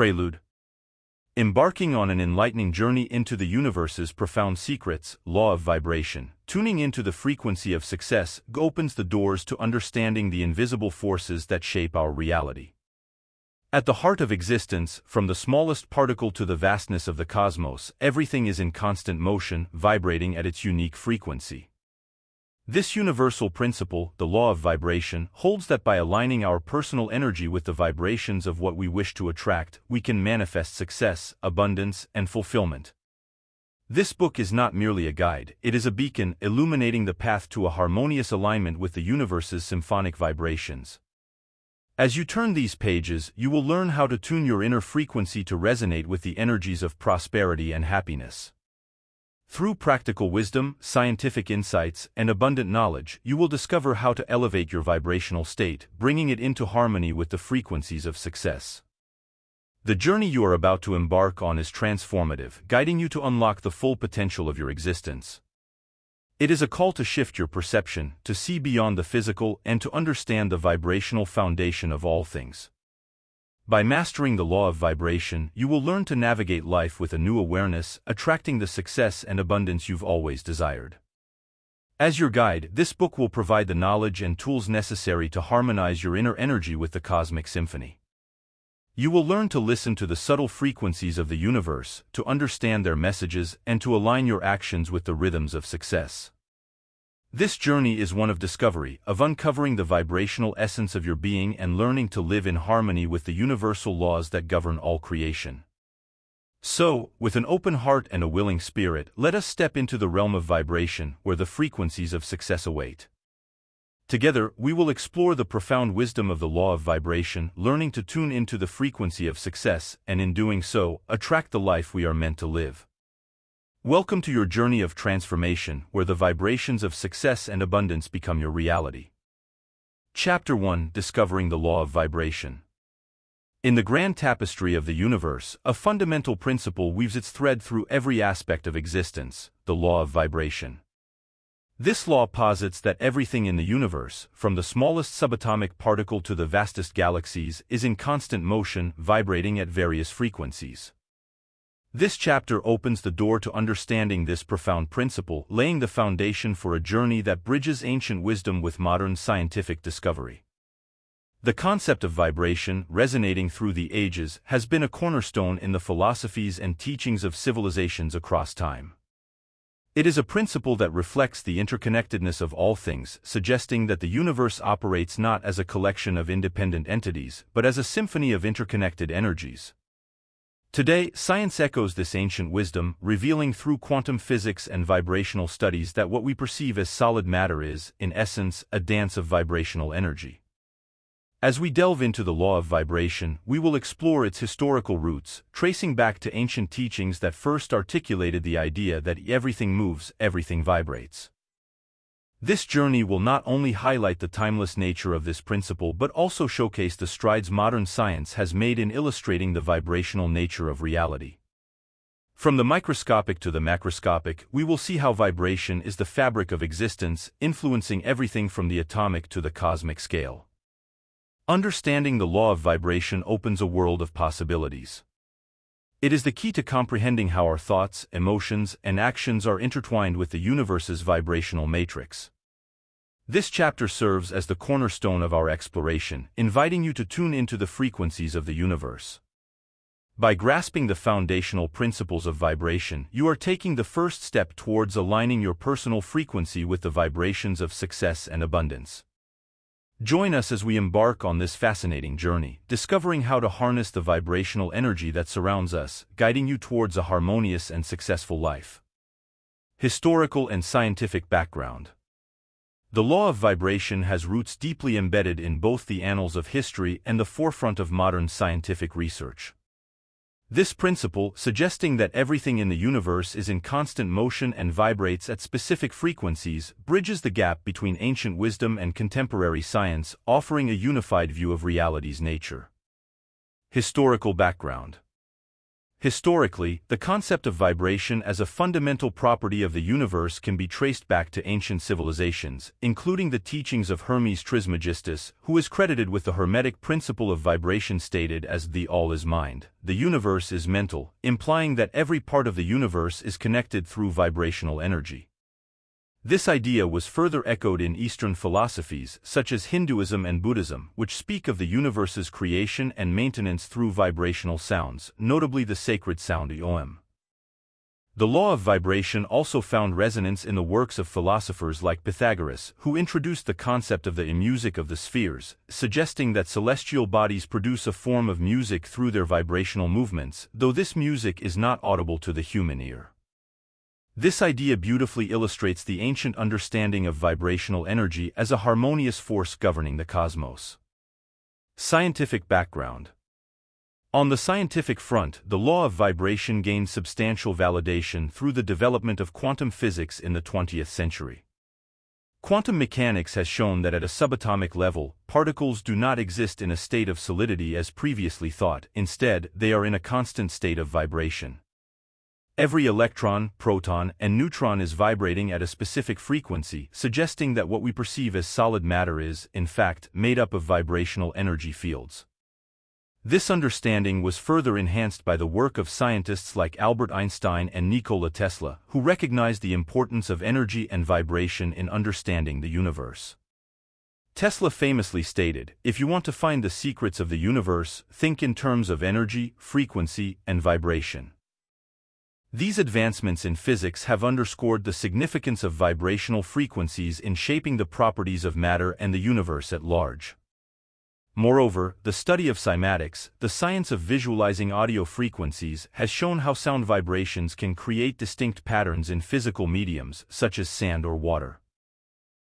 Prelude Embarking on an enlightening journey into the universe's profound secrets, law of vibration, tuning into the frequency of success opens the doors to understanding the invisible forces that shape our reality. At the heart of existence, from the smallest particle to the vastness of the cosmos, everything is in constant motion, vibrating at its unique frequency. This universal principle, the law of vibration, holds that by aligning our personal energy with the vibrations of what we wish to attract, we can manifest success, abundance, and fulfillment. This book is not merely a guide, it is a beacon illuminating the path to a harmonious alignment with the universe's symphonic vibrations. As you turn these pages, you will learn how to tune your inner frequency to resonate with the energies of prosperity and happiness. Through practical wisdom, scientific insights, and abundant knowledge, you will discover how to elevate your vibrational state, bringing it into harmony with the frequencies of success. The journey you are about to embark on is transformative, guiding you to unlock the full potential of your existence. It is a call to shift your perception, to see beyond the physical, and to understand the vibrational foundation of all things. By mastering the law of vibration, you will learn to navigate life with a new awareness, attracting the success and abundance you've always desired. As your guide, this book will provide the knowledge and tools necessary to harmonize your inner energy with the cosmic symphony. You will learn to listen to the subtle frequencies of the universe, to understand their messages, and to align your actions with the rhythms of success. This journey is one of discovery, of uncovering the vibrational essence of your being and learning to live in harmony with the universal laws that govern all creation. So, with an open heart and a willing spirit, let us step into the realm of vibration, where the frequencies of success await. Together, we will explore the profound wisdom of the law of vibration, learning to tune into the frequency of success, and in doing so, attract the life we are meant to live. Welcome to your journey of transformation, where the vibrations of success and abundance become your reality. Chapter 1 Discovering the Law of Vibration In the grand tapestry of the universe, a fundamental principle weaves its thread through every aspect of existence, the law of vibration. This law posits that everything in the universe, from the smallest subatomic particle to the vastest galaxies, is in constant motion, vibrating at various frequencies. This chapter opens the door to understanding this profound principle, laying the foundation for a journey that bridges ancient wisdom with modern scientific discovery. The concept of vibration, resonating through the ages, has been a cornerstone in the philosophies and teachings of civilizations across time. It is a principle that reflects the interconnectedness of all things, suggesting that the universe operates not as a collection of independent entities, but as a symphony of interconnected energies. Today, science echoes this ancient wisdom, revealing through quantum physics and vibrational studies that what we perceive as solid matter is, in essence, a dance of vibrational energy. As we delve into the law of vibration, we will explore its historical roots, tracing back to ancient teachings that first articulated the idea that everything moves, everything vibrates. This journey will not only highlight the timeless nature of this principle but also showcase the strides modern science has made in illustrating the vibrational nature of reality. From the microscopic to the macroscopic, we will see how vibration is the fabric of existence, influencing everything from the atomic to the cosmic scale. Understanding the law of vibration opens a world of possibilities. It is the key to comprehending how our thoughts, emotions, and actions are intertwined with the universe's vibrational matrix. This chapter serves as the cornerstone of our exploration, inviting you to tune into the frequencies of the universe. By grasping the foundational principles of vibration, you are taking the first step towards aligning your personal frequency with the vibrations of success and abundance. Join us as we embark on this fascinating journey, discovering how to harness the vibrational energy that surrounds us, guiding you towards a harmonious and successful life. Historical and scientific background. The law of vibration has roots deeply embedded in both the annals of history and the forefront of modern scientific research. This principle, suggesting that everything in the universe is in constant motion and vibrates at specific frequencies, bridges the gap between ancient wisdom and contemporary science, offering a unified view of reality's nature. Historical background Historically, the concept of vibration as a fundamental property of the universe can be traced back to ancient civilizations, including the teachings of Hermes Trismegistus, who is credited with the Hermetic principle of vibration stated as the all is mind, the universe is mental, implying that every part of the universe is connected through vibrational energy. This idea was further echoed in Eastern philosophies, such as Hinduism and Buddhism, which speak of the universe's creation and maintenance through vibrational sounds, notably the sacred sound Om. The law of vibration also found resonance in the works of philosophers like Pythagoras, who introduced the concept of the music of the spheres, suggesting that celestial bodies produce a form of music through their vibrational movements, though this music is not audible to the human ear. This idea beautifully illustrates the ancient understanding of vibrational energy as a harmonious force governing the cosmos. Scientific background On the scientific front, the law of vibration gained substantial validation through the development of quantum physics in the 20th century. Quantum mechanics has shown that at a subatomic level, particles do not exist in a state of solidity as previously thought, instead, they are in a constant state of vibration. Every electron, proton, and neutron is vibrating at a specific frequency, suggesting that what we perceive as solid matter is, in fact, made up of vibrational energy fields. This understanding was further enhanced by the work of scientists like Albert Einstein and Nikola Tesla, who recognized the importance of energy and vibration in understanding the universe. Tesla famously stated, if you want to find the secrets of the universe, think in terms of energy, frequency, and vibration. These advancements in physics have underscored the significance of vibrational frequencies in shaping the properties of matter and the universe at large. Moreover, the study of cymatics, the science of visualizing audio frequencies, has shown how sound vibrations can create distinct patterns in physical mediums, such as sand or water.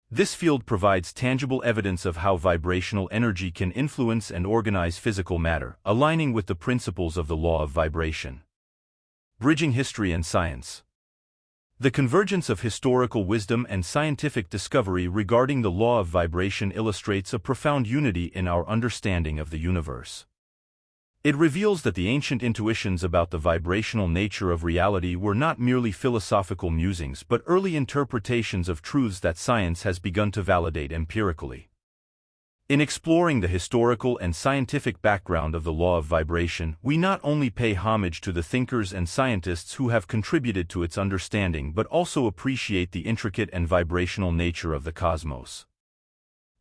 This field provides tangible evidence of how vibrational energy can influence and organize physical matter, aligning with the principles of the law of vibration. Bridging History and Science The convergence of historical wisdom and scientific discovery regarding the law of vibration illustrates a profound unity in our understanding of the universe. It reveals that the ancient intuitions about the vibrational nature of reality were not merely philosophical musings but early interpretations of truths that science has begun to validate empirically. In exploring the historical and scientific background of the law of vibration, we not only pay homage to the thinkers and scientists who have contributed to its understanding but also appreciate the intricate and vibrational nature of the cosmos.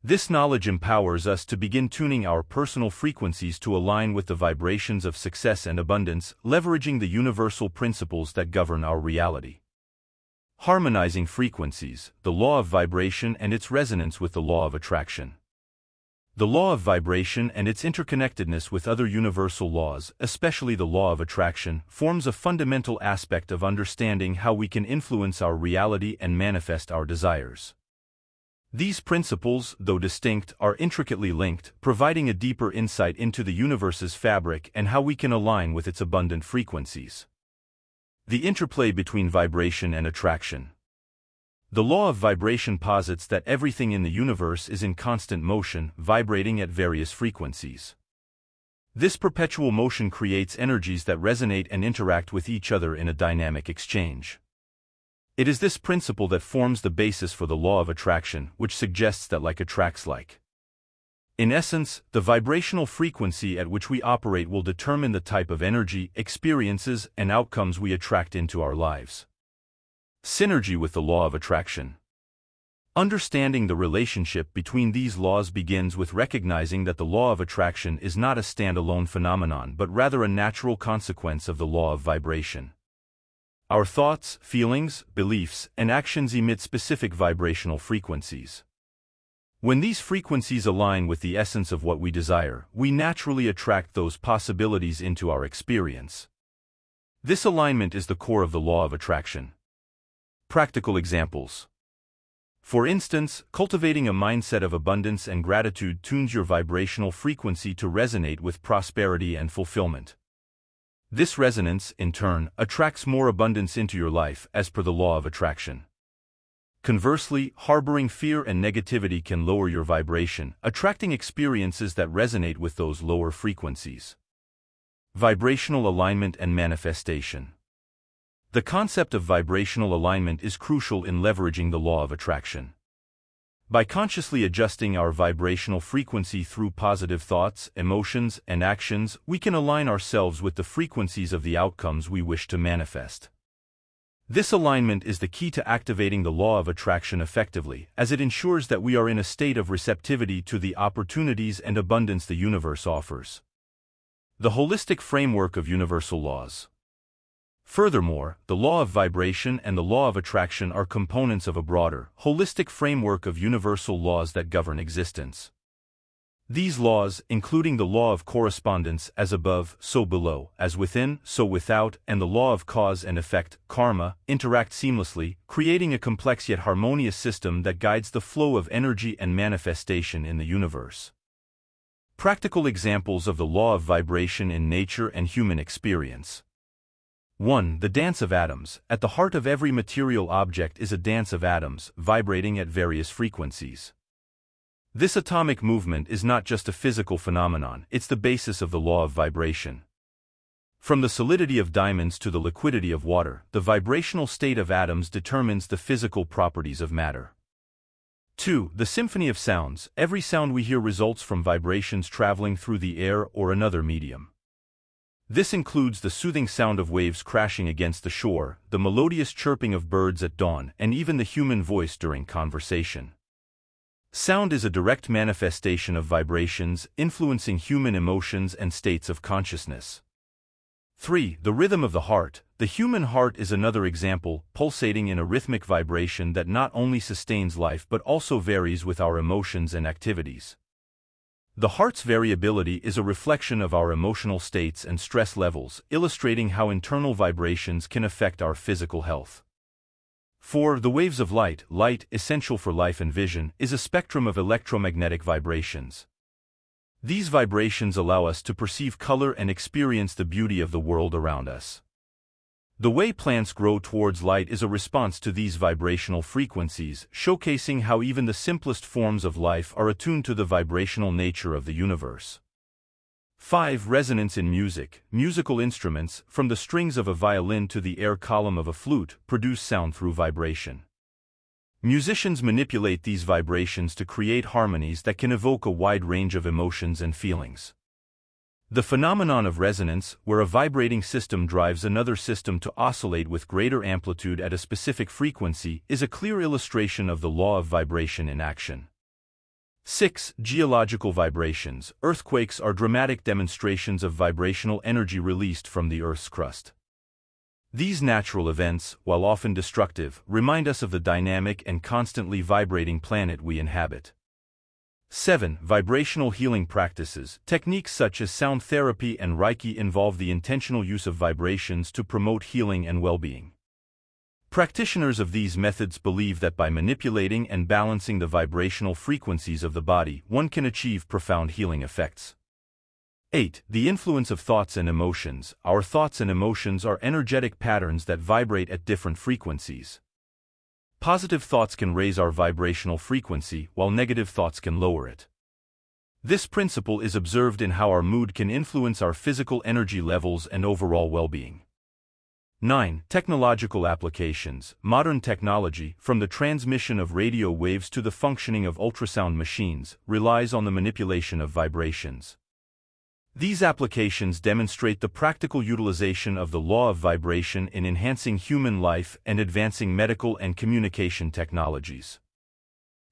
This knowledge empowers us to begin tuning our personal frequencies to align with the vibrations of success and abundance, leveraging the universal principles that govern our reality. Harmonizing frequencies, the law of vibration and its resonance with the law of attraction. The law of vibration and its interconnectedness with other universal laws, especially the law of attraction, forms a fundamental aspect of understanding how we can influence our reality and manifest our desires. These principles, though distinct, are intricately linked, providing a deeper insight into the universe's fabric and how we can align with its abundant frequencies. The interplay between vibration and attraction. The law of vibration posits that everything in the universe is in constant motion, vibrating at various frequencies. This perpetual motion creates energies that resonate and interact with each other in a dynamic exchange. It is this principle that forms the basis for the law of attraction, which suggests that like attracts like. In essence, the vibrational frequency at which we operate will determine the type of energy, experiences, and outcomes we attract into our lives. Synergy with the law of attraction. Understanding the relationship between these laws begins with recognizing that the law of attraction is not a standalone phenomenon but rather a natural consequence of the law of vibration. Our thoughts, feelings, beliefs, and actions emit specific vibrational frequencies. When these frequencies align with the essence of what we desire, we naturally attract those possibilities into our experience. This alignment is the core of the law of attraction. Practical examples. For instance, cultivating a mindset of abundance and gratitude tunes your vibrational frequency to resonate with prosperity and fulfillment. This resonance, in turn, attracts more abundance into your life as per the law of attraction. Conversely, harboring fear and negativity can lower your vibration, attracting experiences that resonate with those lower frequencies. Vibrational alignment and manifestation. The concept of vibrational alignment is crucial in leveraging the law of attraction. By consciously adjusting our vibrational frequency through positive thoughts, emotions, and actions, we can align ourselves with the frequencies of the outcomes we wish to manifest. This alignment is the key to activating the law of attraction effectively, as it ensures that we are in a state of receptivity to the opportunities and abundance the universe offers. The holistic framework of universal laws. Furthermore, the law of vibration and the law of attraction are components of a broader, holistic framework of universal laws that govern existence. These laws, including the law of correspondence as above, so below, as within, so without, and the law of cause and effect, karma, interact seamlessly, creating a complex yet harmonious system that guides the flow of energy and manifestation in the universe. Practical examples of the law of vibration in nature and human experience. 1. The dance of atoms. At the heart of every material object is a dance of atoms, vibrating at various frequencies. This atomic movement is not just a physical phenomenon, it's the basis of the law of vibration. From the solidity of diamonds to the liquidity of water, the vibrational state of atoms determines the physical properties of matter. 2. The symphony of sounds. Every sound we hear results from vibrations traveling through the air or another medium. This includes the soothing sound of waves crashing against the shore, the melodious chirping of birds at dawn, and even the human voice during conversation. Sound is a direct manifestation of vibrations, influencing human emotions and states of consciousness. 3. The rhythm of the heart. The human heart is another example, pulsating in a rhythmic vibration that not only sustains life but also varies with our emotions and activities. The heart's variability is a reflection of our emotional states and stress levels, illustrating how internal vibrations can affect our physical health. 4. The waves of light, light, essential for life and vision, is a spectrum of electromagnetic vibrations. These vibrations allow us to perceive color and experience the beauty of the world around us. The way plants grow towards light is a response to these vibrational frequencies, showcasing how even the simplest forms of life are attuned to the vibrational nature of the universe. 5. Resonance in music. Musical instruments, from the strings of a violin to the air column of a flute, produce sound through vibration. Musicians manipulate these vibrations to create harmonies that can evoke a wide range of emotions and feelings. The phenomenon of resonance, where a vibrating system drives another system to oscillate with greater amplitude at a specific frequency, is a clear illustration of the law of vibration in action. 6. Geological vibrations. Earthquakes are dramatic demonstrations of vibrational energy released from the Earth's crust. These natural events, while often destructive, remind us of the dynamic and constantly vibrating planet we inhabit. 7. Vibrational healing practices. Techniques such as sound therapy and Reiki involve the intentional use of vibrations to promote healing and well-being. Practitioners of these methods believe that by manipulating and balancing the vibrational frequencies of the body, one can achieve profound healing effects. 8. The influence of thoughts and emotions. Our thoughts and emotions are energetic patterns that vibrate at different frequencies. Positive thoughts can raise our vibrational frequency, while negative thoughts can lower it. This principle is observed in how our mood can influence our physical energy levels and overall well-being. 9. Technological applications. Modern technology, from the transmission of radio waves to the functioning of ultrasound machines, relies on the manipulation of vibrations. These applications demonstrate the practical utilization of the law of vibration in enhancing human life and advancing medical and communication technologies.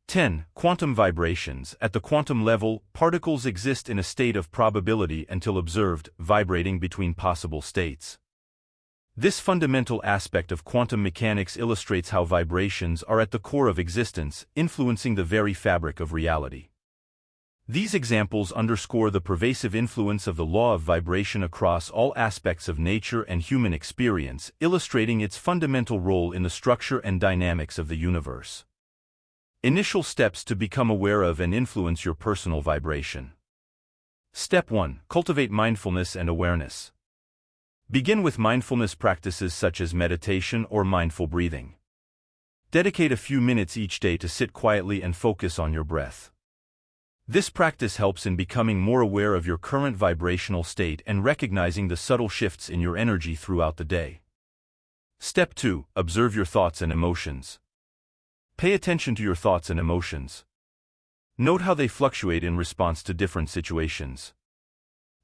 10. Quantum vibrations. At the quantum level, particles exist in a state of probability until observed, vibrating between possible states. This fundamental aspect of quantum mechanics illustrates how vibrations are at the core of existence, influencing the very fabric of reality. These examples underscore the pervasive influence of the law of vibration across all aspects of nature and human experience, illustrating its fundamental role in the structure and dynamics of the universe. Initial steps to become aware of and influence your personal vibration. Step 1. Cultivate mindfulness and awareness. Begin with mindfulness practices such as meditation or mindful breathing. Dedicate a few minutes each day to sit quietly and focus on your breath. This practice helps in becoming more aware of your current vibrational state and recognizing the subtle shifts in your energy throughout the day. Step 2. Observe your thoughts and emotions. Pay attention to your thoughts and emotions. Note how they fluctuate in response to different situations.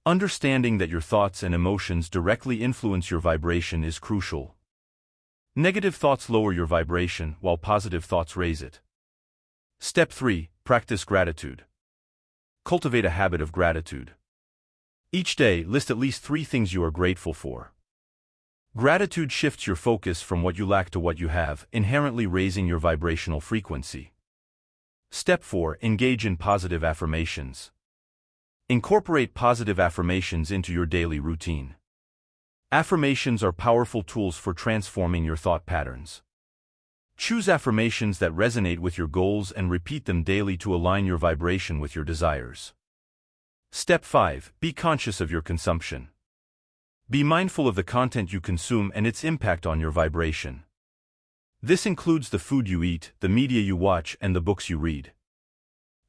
Understanding that your thoughts and emotions directly influence your vibration is crucial. Negative thoughts lower your vibration, while positive thoughts raise it. Step 3. Practice gratitude. Cultivate a habit of gratitude. Each day, list at least three things you are grateful for. Gratitude shifts your focus from what you lack to what you have, inherently raising your vibrational frequency. Step 4. Engage in positive affirmations. Incorporate positive affirmations into your daily routine. Affirmations are powerful tools for transforming your thought patterns. Choose affirmations that resonate with your goals and repeat them daily to align your vibration with your desires. Step 5. Be conscious of your consumption. Be mindful of the content you consume and its impact on your vibration. This includes the food you eat, the media you watch, and the books you read.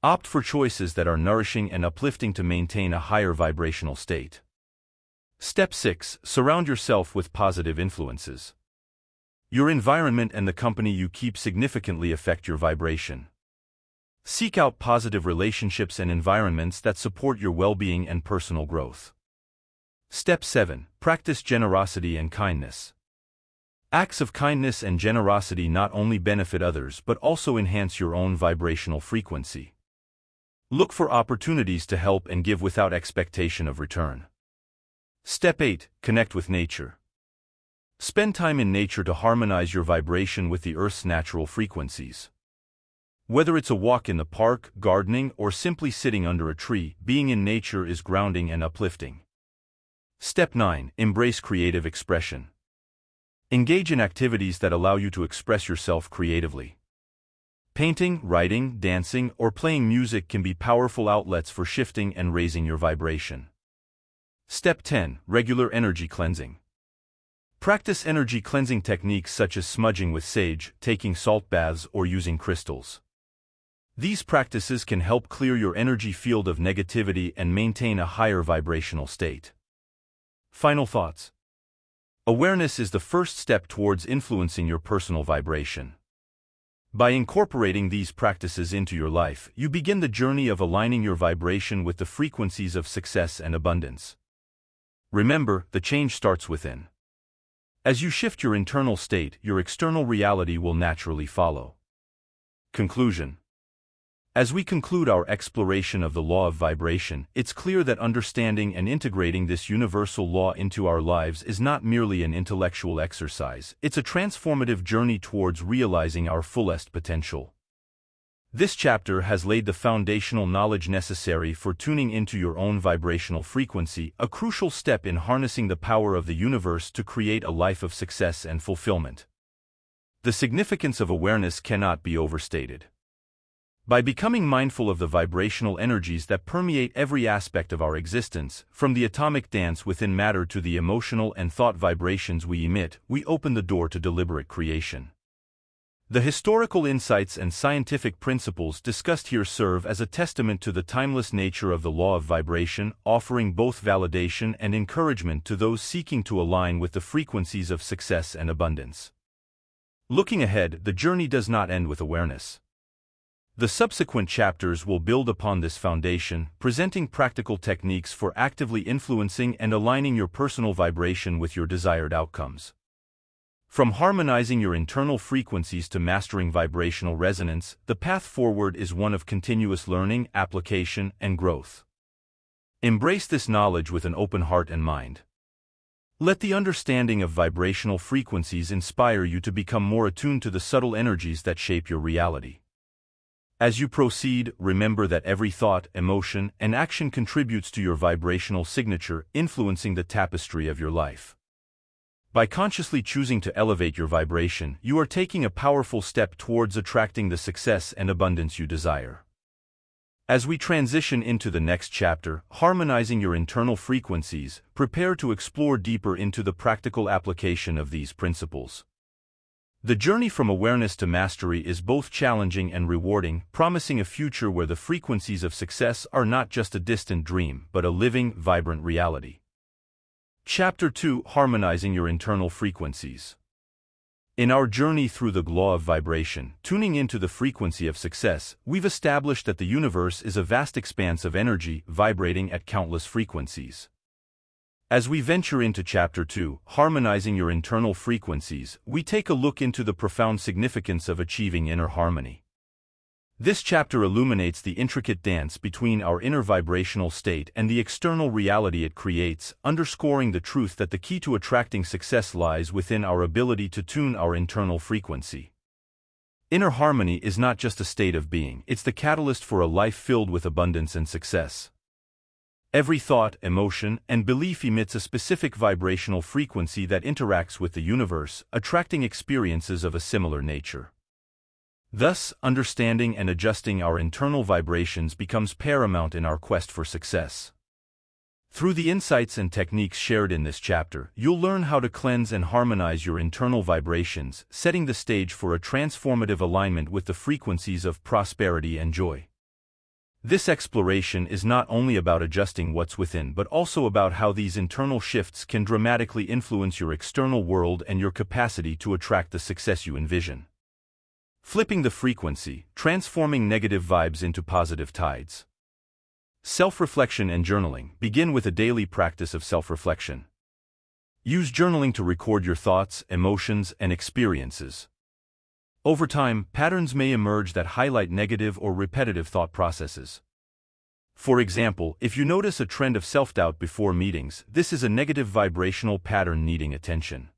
Opt for choices that are nourishing and uplifting to maintain a higher vibrational state. Step 6. Surround yourself with positive influences. Your environment and the company you keep significantly affect your vibration. Seek out positive relationships and environments that support your well-being and personal growth. Step 7. Practice generosity and kindness. Acts of kindness and generosity not only benefit others but also enhance your own vibrational frequency. Look for opportunities to help and give without expectation of return. Step 8. Connect with nature. Spend time in nature to harmonize your vibration with the Earth's natural frequencies. Whether it's a walk in the park, gardening, or simply sitting under a tree, being in nature is grounding and uplifting. Step 9. Embrace creative expression. Engage in activities that allow you to express yourself creatively. Painting, writing, dancing, or playing music can be powerful outlets for shifting and raising your vibration. Step 10. Regular energy cleansing. Practice energy cleansing techniques such as smudging with sage, taking salt baths, or using crystals. These practices can help clear your energy field of negativity and maintain a higher vibrational state. Final thoughts. Awareness is the first step towards influencing your personal vibration. By incorporating these practices into your life, you begin the journey of aligning your vibration with the frequencies of success and abundance. Remember, the change starts within. As you shift your internal state, your external reality will naturally follow. Conclusion as we conclude our exploration of the law of vibration, it's clear that understanding and integrating this universal law into our lives is not merely an intellectual exercise, it's a transformative journey towards realizing our fullest potential. This chapter has laid the foundational knowledge necessary for tuning into your own vibrational frequency, a crucial step in harnessing the power of the universe to create a life of success and fulfillment. The significance of awareness cannot be overstated. By becoming mindful of the vibrational energies that permeate every aspect of our existence, from the atomic dance within matter to the emotional and thought vibrations we emit, we open the door to deliberate creation. The historical insights and scientific principles discussed here serve as a testament to the timeless nature of the law of vibration, offering both validation and encouragement to those seeking to align with the frequencies of success and abundance. Looking ahead, the journey does not end with awareness. The subsequent chapters will build upon this foundation, presenting practical techniques for actively influencing and aligning your personal vibration with your desired outcomes. From harmonizing your internal frequencies to mastering vibrational resonance, the path forward is one of continuous learning, application, and growth. Embrace this knowledge with an open heart and mind. Let the understanding of vibrational frequencies inspire you to become more attuned to the subtle energies that shape your reality. As you proceed, remember that every thought, emotion, and action contributes to your vibrational signature, influencing the tapestry of your life. By consciously choosing to elevate your vibration, you are taking a powerful step towards attracting the success and abundance you desire. As we transition into the next chapter, harmonizing your internal frequencies, prepare to explore deeper into the practical application of these principles. The journey from awareness to mastery is both challenging and rewarding, promising a future where the frequencies of success are not just a distant dream, but a living, vibrant reality. Chapter 2 Harmonizing Your Internal Frequencies In our journey through the law of vibration, tuning into the frequency of success, we've established that the universe is a vast expanse of energy vibrating at countless frequencies. As we venture into Chapter 2, Harmonizing Your Internal Frequencies, we take a look into the profound significance of achieving inner harmony. This chapter illuminates the intricate dance between our inner vibrational state and the external reality it creates, underscoring the truth that the key to attracting success lies within our ability to tune our internal frequency. Inner harmony is not just a state of being, it's the catalyst for a life filled with abundance and success. Every thought, emotion, and belief emits a specific vibrational frequency that interacts with the universe, attracting experiences of a similar nature. Thus, understanding and adjusting our internal vibrations becomes paramount in our quest for success. Through the insights and techniques shared in this chapter, you'll learn how to cleanse and harmonize your internal vibrations, setting the stage for a transformative alignment with the frequencies of prosperity and joy. This exploration is not only about adjusting what's within but also about how these internal shifts can dramatically influence your external world and your capacity to attract the success you envision. Flipping the frequency, transforming negative vibes into positive tides. Self-reflection and journaling begin with a daily practice of self-reflection. Use journaling to record your thoughts, emotions, and experiences. Over time, patterns may emerge that highlight negative or repetitive thought processes. For example, if you notice a trend of self-doubt before meetings, this is a negative vibrational pattern needing attention.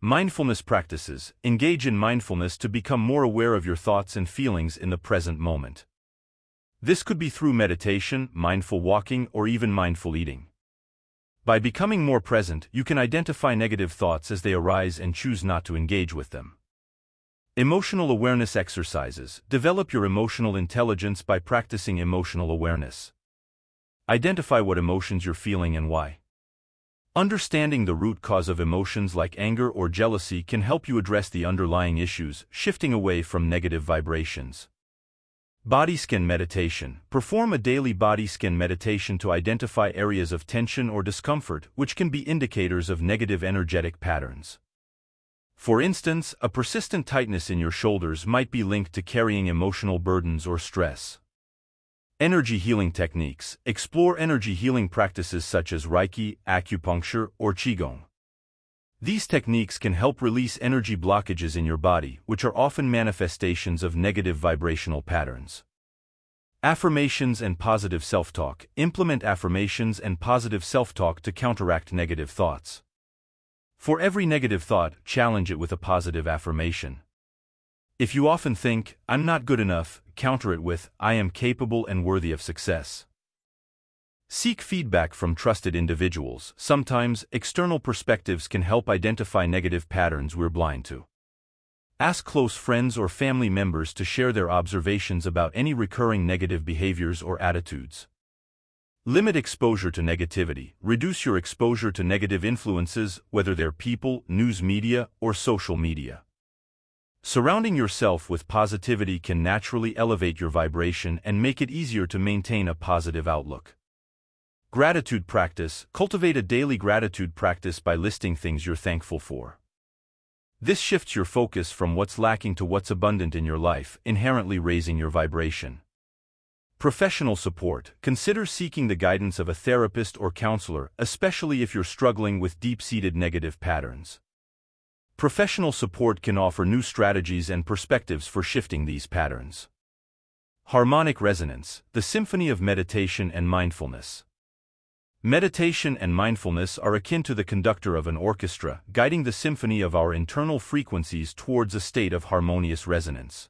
Mindfulness practices engage in mindfulness to become more aware of your thoughts and feelings in the present moment. This could be through meditation, mindful walking, or even mindful eating. By becoming more present, you can identify negative thoughts as they arise and choose not to engage with them. Emotional awareness exercises. Develop your emotional intelligence by practicing emotional awareness. Identify what emotions you're feeling and why. Understanding the root cause of emotions like anger or jealousy can help you address the underlying issues, shifting away from negative vibrations. Body scan meditation. Perform a daily body scan meditation to identify areas of tension or discomfort, which can be indicators of negative energetic patterns. For instance, a persistent tightness in your shoulders might be linked to carrying emotional burdens or stress. Energy healing techniques. Explore energy healing practices such as Reiki, acupuncture, or Qigong. These techniques can help release energy blockages in your body, which are often manifestations of negative vibrational patterns. Affirmations and positive self-talk. Implement affirmations and positive self-talk to counteract negative thoughts. For every negative thought, challenge it with a positive affirmation. If you often think, I'm not good enough, counter it with, I am capable and worthy of success. Seek feedback from trusted individuals. Sometimes, external perspectives can help identify negative patterns we're blind to. Ask close friends or family members to share their observations about any recurring negative behaviors or attitudes. Limit exposure to negativity. Reduce your exposure to negative influences, whether they're people, news media, or social media. Surrounding yourself with positivity can naturally elevate your vibration and make it easier to maintain a positive outlook. Gratitude practice. Cultivate a daily gratitude practice by listing things you're thankful for. This shifts your focus from what's lacking to what's abundant in your life, inherently raising your vibration. Professional support. Consider seeking the guidance of a therapist or counselor, especially if you're struggling with deep-seated negative patterns. Professional support can offer new strategies and perspectives for shifting these patterns. Harmonic resonance, the symphony of meditation and mindfulness. Meditation and mindfulness are akin to the conductor of an orchestra, guiding the symphony of our internal frequencies towards a state of harmonious resonance.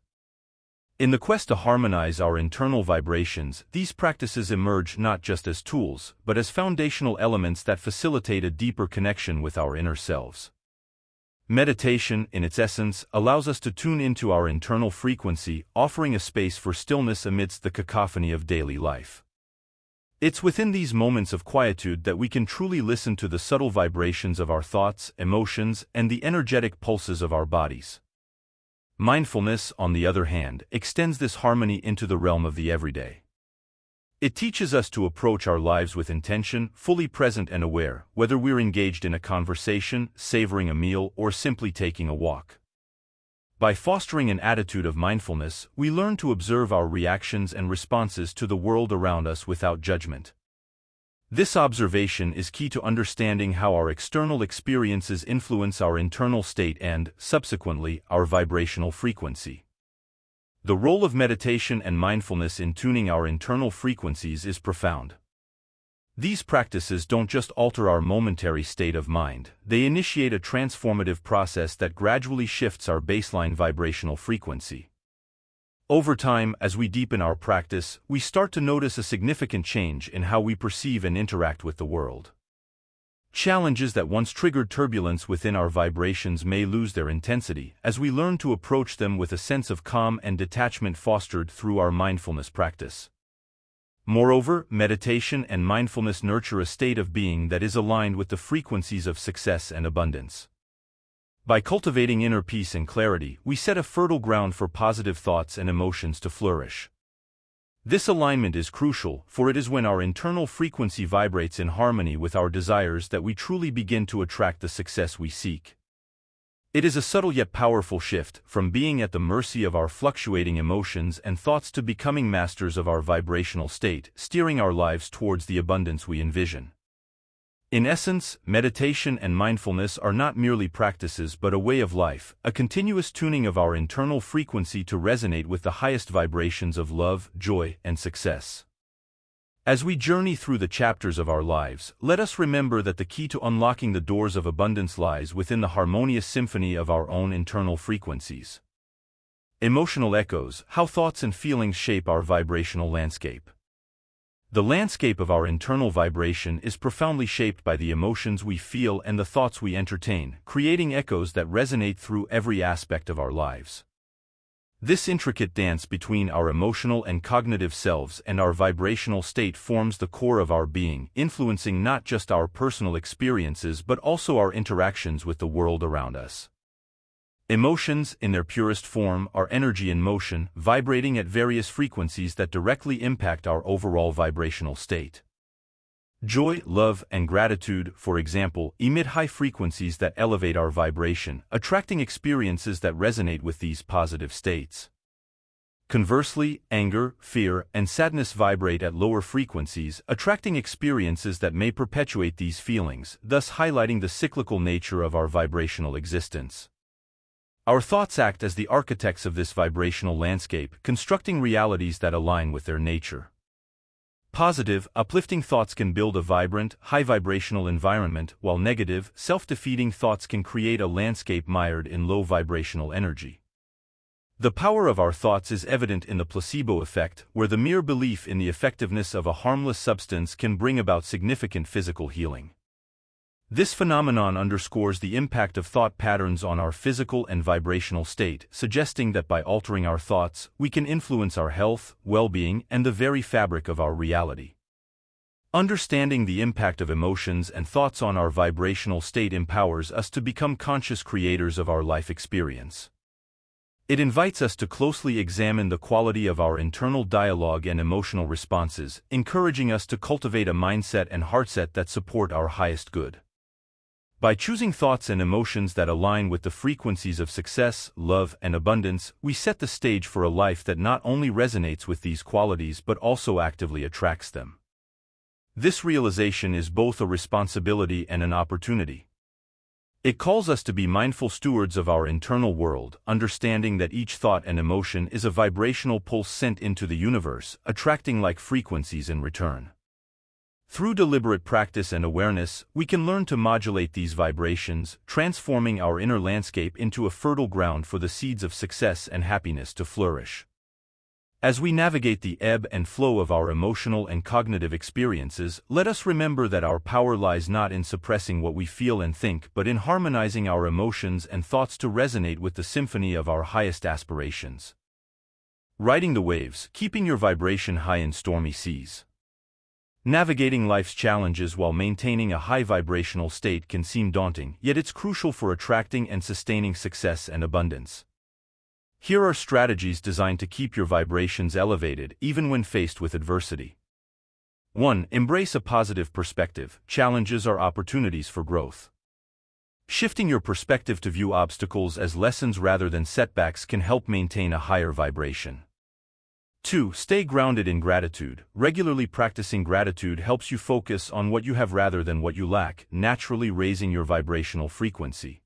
In the quest to harmonize our internal vibrations, these practices emerge not just as tools, but as foundational elements that facilitate a deeper connection with our inner selves. Meditation, in its essence, allows us to tune into our internal frequency, offering a space for stillness amidst the cacophony of daily life. It's within these moments of quietude that we can truly listen to the subtle vibrations of our thoughts, emotions, and the energetic pulses of our bodies. Mindfulness, on the other hand, extends this harmony into the realm of the everyday. It teaches us to approach our lives with intention, fully present and aware, whether we're engaged in a conversation, savoring a meal, or simply taking a walk. By fostering an attitude of mindfulness, we learn to observe our reactions and responses to the world around us without judgment. This observation is key to understanding how our external experiences influence our internal state and, subsequently, our vibrational frequency. The role of meditation and mindfulness in tuning our internal frequencies is profound. These practices don't just alter our momentary state of mind, they initiate a transformative process that gradually shifts our baseline vibrational frequency. Over time, as we deepen our practice, we start to notice a significant change in how we perceive and interact with the world. Challenges that once triggered turbulence within our vibrations may lose their intensity as we learn to approach them with a sense of calm and detachment fostered through our mindfulness practice. Moreover, meditation and mindfulness nurture a state of being that is aligned with the frequencies of success and abundance. By cultivating inner peace and clarity, we set a fertile ground for positive thoughts and emotions to flourish. This alignment is crucial, for it is when our internal frequency vibrates in harmony with our desires that we truly begin to attract the success we seek. It is a subtle yet powerful shift, from being at the mercy of our fluctuating emotions and thoughts to becoming masters of our vibrational state, steering our lives towards the abundance we envision. In essence, meditation and mindfulness are not merely practices but a way of life, a continuous tuning of our internal frequency to resonate with the highest vibrations of love, joy, and success. As we journey through the chapters of our lives, let us remember that the key to unlocking the doors of abundance lies within the harmonious symphony of our own internal frequencies. Emotional echoes, how thoughts and feelings shape our vibrational landscape. The landscape of our internal vibration is profoundly shaped by the emotions we feel and the thoughts we entertain, creating echoes that resonate through every aspect of our lives. This intricate dance between our emotional and cognitive selves and our vibrational state forms the core of our being, influencing not just our personal experiences but also our interactions with the world around us. Emotions, in their purest form, are energy in motion, vibrating at various frequencies that directly impact our overall vibrational state. Joy, love, and gratitude, for example, emit high frequencies that elevate our vibration, attracting experiences that resonate with these positive states. Conversely, anger, fear, and sadness vibrate at lower frequencies, attracting experiences that may perpetuate these feelings, thus highlighting the cyclical nature of our vibrational existence. Our thoughts act as the architects of this vibrational landscape, constructing realities that align with their nature. Positive, uplifting thoughts can build a vibrant, high-vibrational environment, while negative, self-defeating thoughts can create a landscape mired in low-vibrational energy. The power of our thoughts is evident in the placebo effect, where the mere belief in the effectiveness of a harmless substance can bring about significant physical healing. This phenomenon underscores the impact of thought patterns on our physical and vibrational state, suggesting that by altering our thoughts, we can influence our health, well-being, and the very fabric of our reality. Understanding the impact of emotions and thoughts on our vibrational state empowers us to become conscious creators of our life experience. It invites us to closely examine the quality of our internal dialogue and emotional responses, encouraging us to cultivate a mindset and heartset that support our highest good. By choosing thoughts and emotions that align with the frequencies of success, love, and abundance, we set the stage for a life that not only resonates with these qualities but also actively attracts them. This realization is both a responsibility and an opportunity. It calls us to be mindful stewards of our internal world, understanding that each thought and emotion is a vibrational pulse sent into the universe, attracting like frequencies in return. Through deliberate practice and awareness, we can learn to modulate these vibrations, transforming our inner landscape into a fertile ground for the seeds of success and happiness to flourish. As we navigate the ebb and flow of our emotional and cognitive experiences, let us remember that our power lies not in suppressing what we feel and think but in harmonizing our emotions and thoughts to resonate with the symphony of our highest aspirations. Riding the waves, keeping your vibration high in stormy seas. Navigating life's challenges while maintaining a high vibrational state can seem daunting, yet it's crucial for attracting and sustaining success and abundance. Here are strategies designed to keep your vibrations elevated even when faced with adversity. 1. Embrace a positive perspective. Challenges are opportunities for growth. Shifting your perspective to view obstacles as lessons rather than setbacks can help maintain a higher vibration. 2. Stay grounded in gratitude. Regularly practicing gratitude helps you focus on what you have rather than what you lack, naturally raising your vibrational frequency.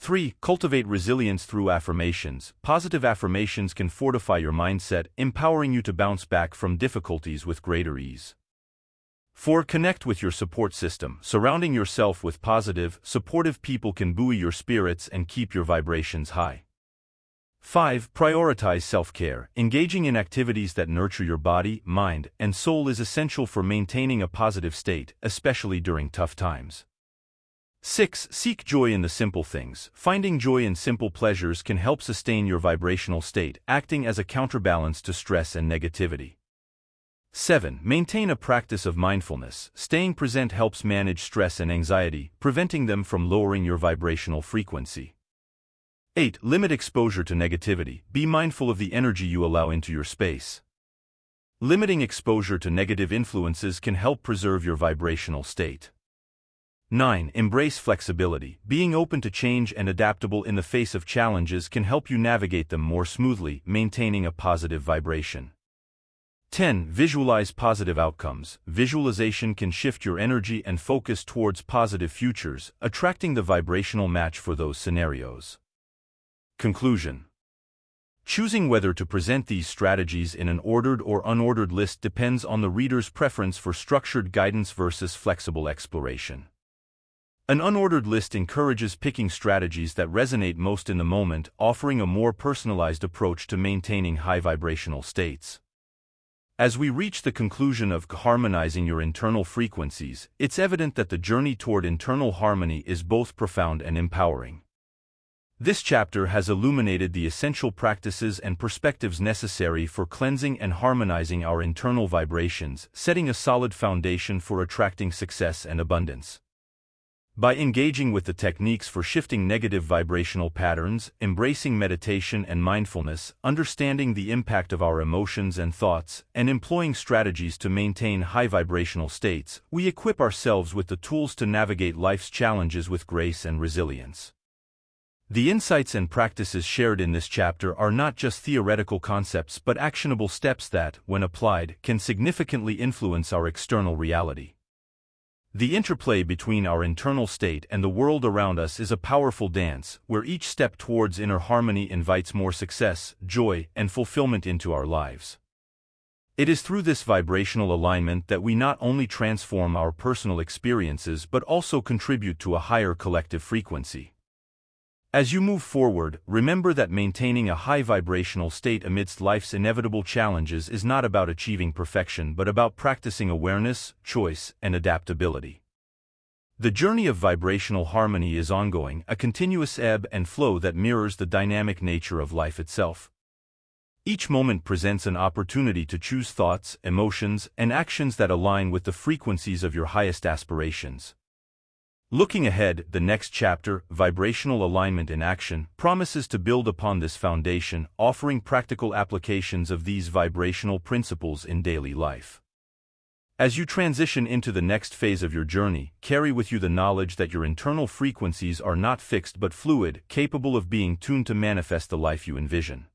3. Cultivate resilience through affirmations. Positive affirmations can fortify your mindset, empowering you to bounce back from difficulties with greater ease. 4. Connect with your support system. Surrounding yourself with positive, supportive people can buoy your spirits and keep your vibrations high. 5. Prioritize self-care. Engaging in activities that nurture your body, mind, and soul is essential for maintaining a positive state, especially during tough times. 6. Seek joy in the simple things. Finding joy in simple pleasures can help sustain your vibrational state, acting as a counterbalance to stress and negativity. 7. Maintain a practice of mindfulness. Staying present helps manage stress and anxiety, preventing them from lowering your vibrational frequency. 8. Limit exposure to negativity. Be mindful of the energy you allow into your space. Limiting exposure to negative influences can help preserve your vibrational state. 9. Embrace flexibility. Being open to change and adaptable in the face of challenges can help you navigate them more smoothly, maintaining a positive vibration. 10. Visualize positive outcomes. Visualization can shift your energy and focus towards positive futures, attracting the vibrational match for those scenarios. Conclusion Choosing whether to present these strategies in an ordered or unordered list depends on the reader's preference for structured guidance versus flexible exploration. An unordered list encourages picking strategies that resonate most in the moment, offering a more personalized approach to maintaining high vibrational states. As we reach the conclusion of harmonizing your internal frequencies, it's evident that the journey toward internal harmony is both profound and empowering. This chapter has illuminated the essential practices and perspectives necessary for cleansing and harmonizing our internal vibrations, setting a solid foundation for attracting success and abundance. By engaging with the techniques for shifting negative vibrational patterns, embracing meditation and mindfulness, understanding the impact of our emotions and thoughts, and employing strategies to maintain high vibrational states, we equip ourselves with the tools to navigate life's challenges with grace and resilience. The insights and practices shared in this chapter are not just theoretical concepts but actionable steps that, when applied, can significantly influence our external reality. The interplay between our internal state and the world around us is a powerful dance, where each step towards inner harmony invites more success, joy, and fulfillment into our lives. It is through this vibrational alignment that we not only transform our personal experiences but also contribute to a higher collective frequency. As you move forward, remember that maintaining a high vibrational state amidst life's inevitable challenges is not about achieving perfection but about practicing awareness, choice, and adaptability. The journey of vibrational harmony is ongoing, a continuous ebb and flow that mirrors the dynamic nature of life itself. Each moment presents an opportunity to choose thoughts, emotions, and actions that align with the frequencies of your highest aspirations. Looking ahead, the next chapter, Vibrational Alignment in Action, promises to build upon this foundation, offering practical applications of these vibrational principles in daily life. As you transition into the next phase of your journey, carry with you the knowledge that your internal frequencies are not fixed but fluid, capable of being tuned to manifest the life you envision.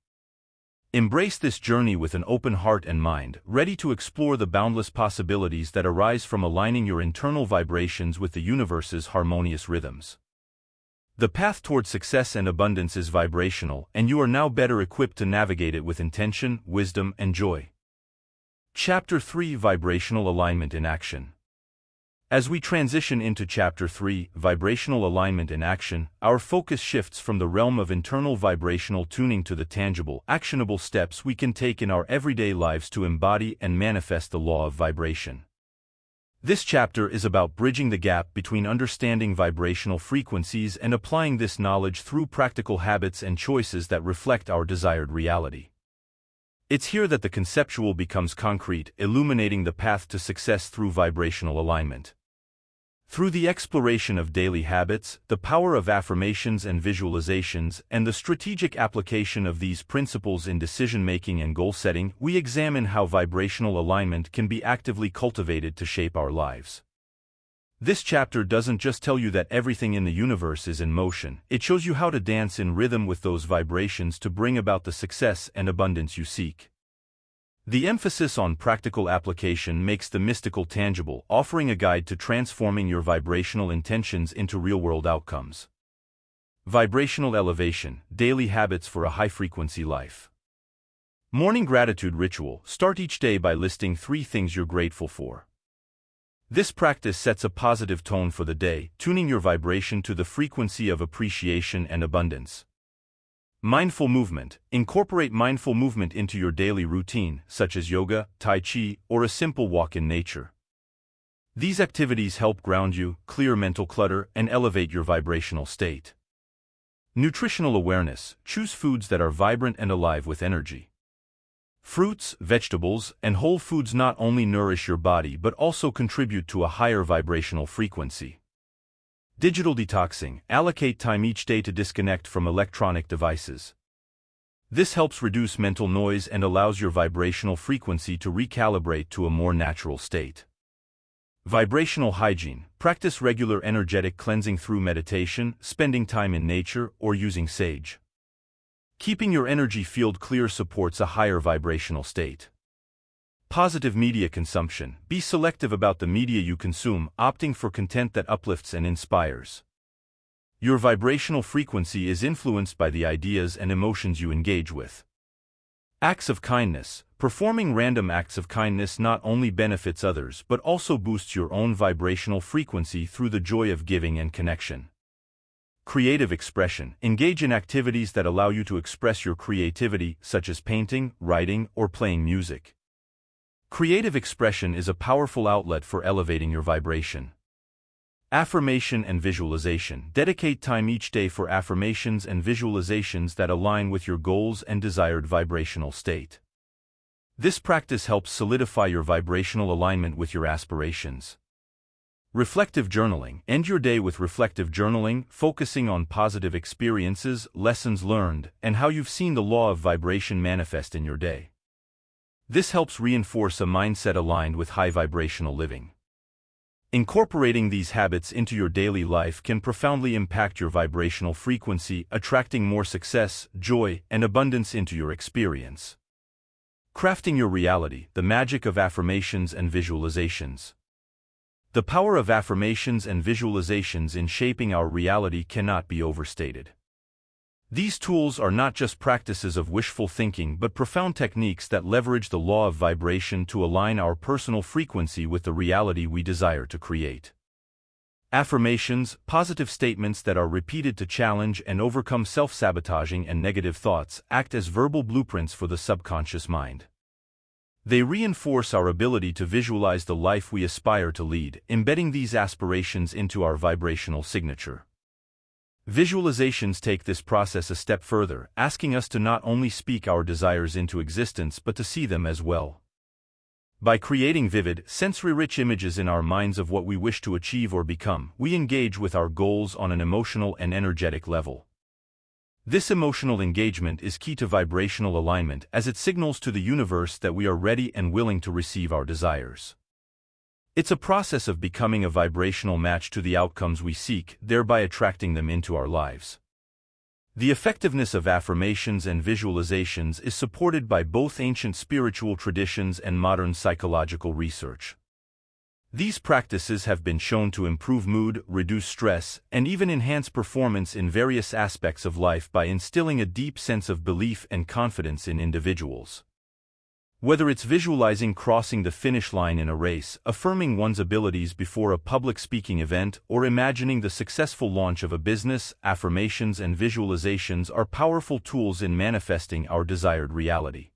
Embrace this journey with an open heart and mind, ready to explore the boundless possibilities that arise from aligning your internal vibrations with the universe's harmonious rhythms. The path toward success and abundance is vibrational, and you are now better equipped to navigate it with intention, wisdom, and joy. Chapter 3 Vibrational Alignment in Action as we transition into Chapter 3, Vibrational Alignment in Action, our focus shifts from the realm of internal vibrational tuning to the tangible, actionable steps we can take in our everyday lives to embody and manifest the law of vibration. This chapter is about bridging the gap between understanding vibrational frequencies and applying this knowledge through practical habits and choices that reflect our desired reality. It's here that the conceptual becomes concrete, illuminating the path to success through vibrational alignment. Through the exploration of daily habits, the power of affirmations and visualizations, and the strategic application of these principles in decision-making and goal-setting, we examine how vibrational alignment can be actively cultivated to shape our lives. This chapter doesn't just tell you that everything in the universe is in motion, it shows you how to dance in rhythm with those vibrations to bring about the success and abundance you seek. The emphasis on practical application makes the mystical tangible, offering a guide to transforming your vibrational intentions into real-world outcomes. Vibrational elevation, daily habits for a high-frequency life. Morning gratitude ritual, start each day by listing three things you're grateful for. This practice sets a positive tone for the day, tuning your vibration to the frequency of appreciation and abundance. Mindful movement. Incorporate mindful movement into your daily routine, such as yoga, tai chi, or a simple walk in nature. These activities help ground you, clear mental clutter, and elevate your vibrational state. Nutritional awareness. Choose foods that are vibrant and alive with energy. Fruits, vegetables, and whole foods not only nourish your body but also contribute to a higher vibrational frequency. Digital detoxing. Allocate time each day to disconnect from electronic devices. This helps reduce mental noise and allows your vibrational frequency to recalibrate to a more natural state. Vibrational hygiene. Practice regular energetic cleansing through meditation, spending time in nature, or using sage. Keeping your energy field clear supports a higher vibrational state. Positive media consumption. Be selective about the media you consume, opting for content that uplifts and inspires. Your vibrational frequency is influenced by the ideas and emotions you engage with. Acts of kindness. Performing random acts of kindness not only benefits others but also boosts your own vibrational frequency through the joy of giving and connection. Creative expression. Engage in activities that allow you to express your creativity, such as painting, writing, or playing music. Creative expression is a powerful outlet for elevating your vibration. Affirmation and visualization. Dedicate time each day for affirmations and visualizations that align with your goals and desired vibrational state. This practice helps solidify your vibrational alignment with your aspirations. Reflective journaling. End your day with reflective journaling, focusing on positive experiences, lessons learned, and how you've seen the law of vibration manifest in your day. This helps reinforce a mindset aligned with high vibrational living. Incorporating these habits into your daily life can profoundly impact your vibrational frequency, attracting more success, joy, and abundance into your experience. Crafting your reality, the magic of affirmations and visualizations. The power of affirmations and visualizations in shaping our reality cannot be overstated. These tools are not just practices of wishful thinking but profound techniques that leverage the law of vibration to align our personal frequency with the reality we desire to create. Affirmations, positive statements that are repeated to challenge and overcome self-sabotaging and negative thoughts, act as verbal blueprints for the subconscious mind. They reinforce our ability to visualize the life we aspire to lead, embedding these aspirations into our vibrational signature. Visualizations take this process a step further, asking us to not only speak our desires into existence but to see them as well. By creating vivid, sensory-rich images in our minds of what we wish to achieve or become, we engage with our goals on an emotional and energetic level. This emotional engagement is key to vibrational alignment as it signals to the universe that we are ready and willing to receive our desires. It's a process of becoming a vibrational match to the outcomes we seek, thereby attracting them into our lives. The effectiveness of affirmations and visualizations is supported by both ancient spiritual traditions and modern psychological research. These practices have been shown to improve mood, reduce stress, and even enhance performance in various aspects of life by instilling a deep sense of belief and confidence in individuals. Whether it's visualizing crossing the finish line in a race, affirming one's abilities before a public speaking event, or imagining the successful launch of a business, affirmations and visualizations are powerful tools in manifesting our desired reality.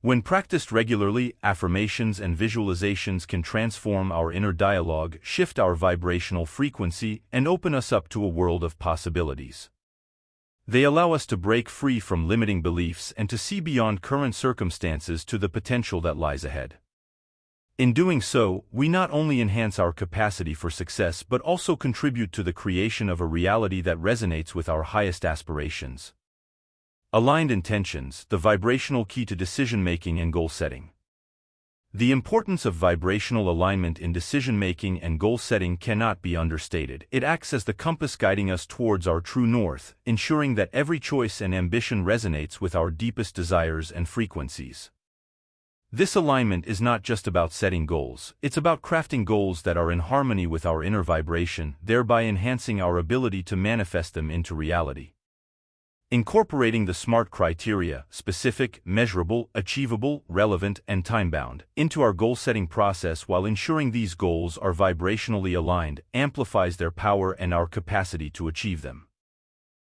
When practiced regularly, affirmations and visualizations can transform our inner dialogue, shift our vibrational frequency, and open us up to a world of possibilities. They allow us to break free from limiting beliefs and to see beyond current circumstances to the potential that lies ahead. In doing so, we not only enhance our capacity for success but also contribute to the creation of a reality that resonates with our highest aspirations. Aligned intentions, the vibrational key to decision-making and goal setting. The importance of vibrational alignment in decision-making and goal-setting cannot be understated. It acts as the compass guiding us towards our true north, ensuring that every choice and ambition resonates with our deepest desires and frequencies. This alignment is not just about setting goals, it's about crafting goals that are in harmony with our inner vibration, thereby enhancing our ability to manifest them into reality. Incorporating the SMART criteria, specific, measurable, achievable, relevant, and time-bound, into our goal-setting process while ensuring these goals are vibrationally aligned amplifies their power and our capacity to achieve them.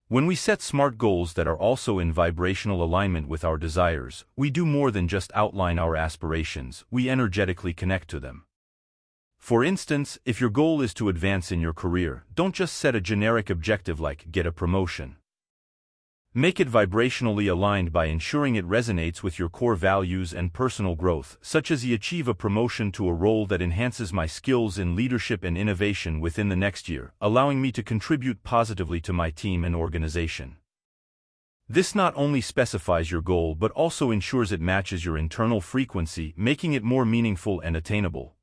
When we set SMART goals that are also in vibrational alignment with our desires, we do more than just outline our aspirations, we energetically connect to them. For instance, if your goal is to advance in your career, don't just set a generic objective like get a promotion. Make it vibrationally aligned by ensuring it resonates with your core values and personal growth, such as you achieve a promotion to a role that enhances my skills in leadership and innovation within the next year, allowing me to contribute positively to my team and organization. This not only specifies your goal but also ensures it matches your internal frequency, making it more meaningful and attainable.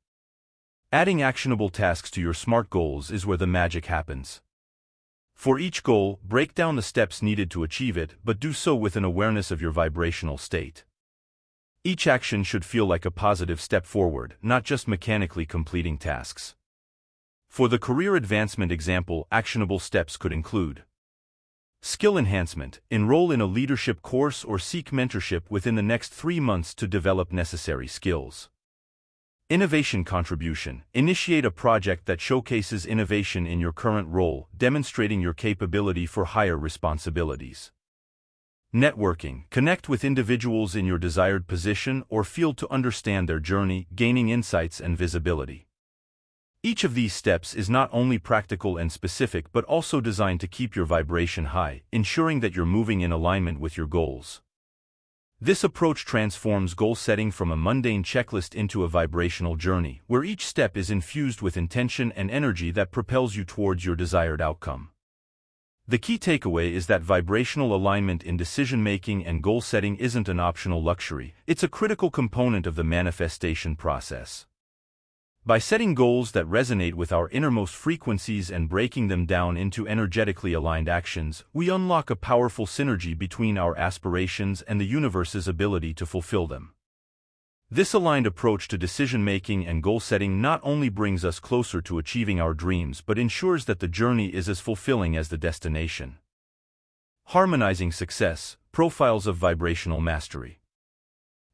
Adding actionable tasks to your SMART goals is where the magic happens. For each goal, break down the steps needed to achieve it, but do so with an awareness of your vibrational state. Each action should feel like a positive step forward, not just mechanically completing tasks. For the career advancement example, actionable steps could include Skill enhancement, enroll in a leadership course or seek mentorship within the next three months to develop necessary skills. Innovation Contribution Initiate a project that showcases innovation in your current role, demonstrating your capability for higher responsibilities. Networking Connect with individuals in your desired position or field to understand their journey, gaining insights and visibility. Each of these steps is not only practical and specific but also designed to keep your vibration high, ensuring that you're moving in alignment with your goals. This approach transforms goal setting from a mundane checklist into a vibrational journey, where each step is infused with intention and energy that propels you towards your desired outcome. The key takeaway is that vibrational alignment in decision-making and goal setting isn't an optional luxury, it's a critical component of the manifestation process. By setting goals that resonate with our innermost frequencies and breaking them down into energetically aligned actions, we unlock a powerful synergy between our aspirations and the universe's ability to fulfill them. This aligned approach to decision-making and goal-setting not only brings us closer to achieving our dreams but ensures that the journey is as fulfilling as the destination. Harmonizing Success, Profiles of Vibrational Mastery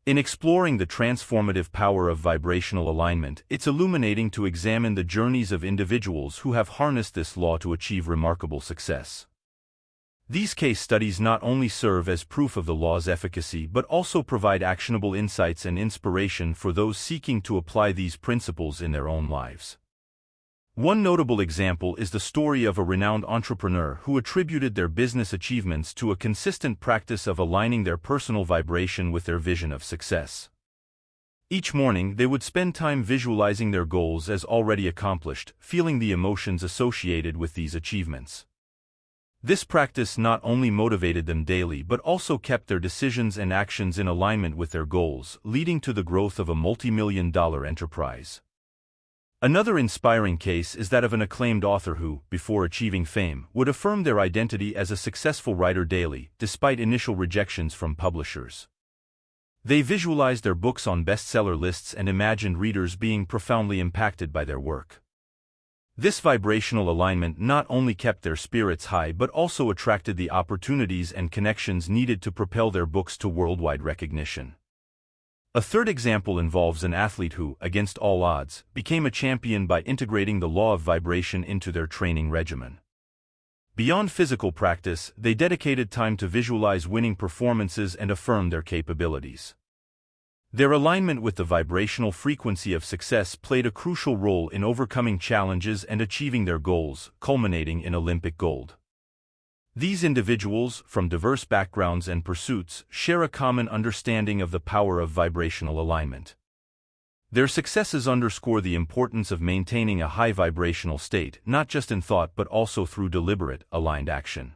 in exploring the transformative power of vibrational alignment, it's illuminating to examine the journeys of individuals who have harnessed this law to achieve remarkable success. These case studies not only serve as proof of the law's efficacy but also provide actionable insights and inspiration for those seeking to apply these principles in their own lives. One notable example is the story of a renowned entrepreneur who attributed their business achievements to a consistent practice of aligning their personal vibration with their vision of success. Each morning, they would spend time visualizing their goals as already accomplished, feeling the emotions associated with these achievements. This practice not only motivated them daily but also kept their decisions and actions in alignment with their goals, leading to the growth of a multi-million dollar enterprise. Another inspiring case is that of an acclaimed author who, before achieving fame, would affirm their identity as a successful writer daily, despite initial rejections from publishers. They visualized their books on bestseller lists and imagined readers being profoundly impacted by their work. This vibrational alignment not only kept their spirits high but also attracted the opportunities and connections needed to propel their books to worldwide recognition. A third example involves an athlete who, against all odds, became a champion by integrating the law of vibration into their training regimen. Beyond physical practice, they dedicated time to visualize winning performances and affirm their capabilities. Their alignment with the vibrational frequency of success played a crucial role in overcoming challenges and achieving their goals, culminating in Olympic gold. These individuals, from diverse backgrounds and pursuits, share a common understanding of the power of vibrational alignment. Their successes underscore the importance of maintaining a high vibrational state, not just in thought but also through deliberate, aligned action.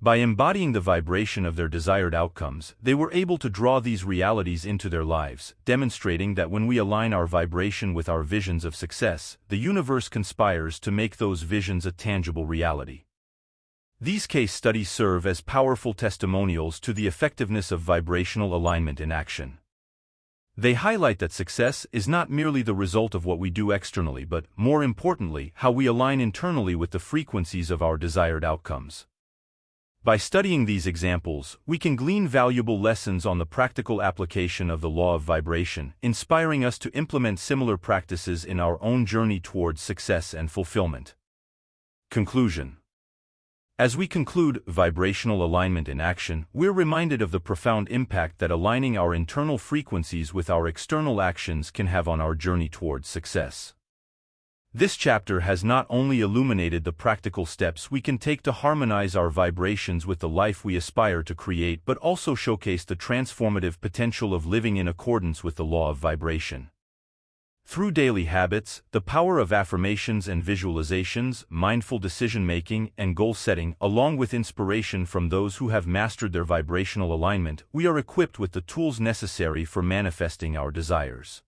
By embodying the vibration of their desired outcomes, they were able to draw these realities into their lives, demonstrating that when we align our vibration with our visions of success, the universe conspires to make those visions a tangible reality. These case studies serve as powerful testimonials to the effectiveness of vibrational alignment in action. They highlight that success is not merely the result of what we do externally but, more importantly, how we align internally with the frequencies of our desired outcomes. By studying these examples, we can glean valuable lessons on the practical application of the law of vibration, inspiring us to implement similar practices in our own journey towards success and fulfillment. Conclusion as we conclude vibrational alignment in action, we're reminded of the profound impact that aligning our internal frequencies with our external actions can have on our journey towards success. This chapter has not only illuminated the practical steps we can take to harmonize our vibrations with the life we aspire to create but also showcased the transformative potential of living in accordance with the law of vibration. Through daily habits, the power of affirmations and visualizations, mindful decision-making, and goal-setting, along with inspiration from those who have mastered their vibrational alignment, we are equipped with the tools necessary for manifesting our desires.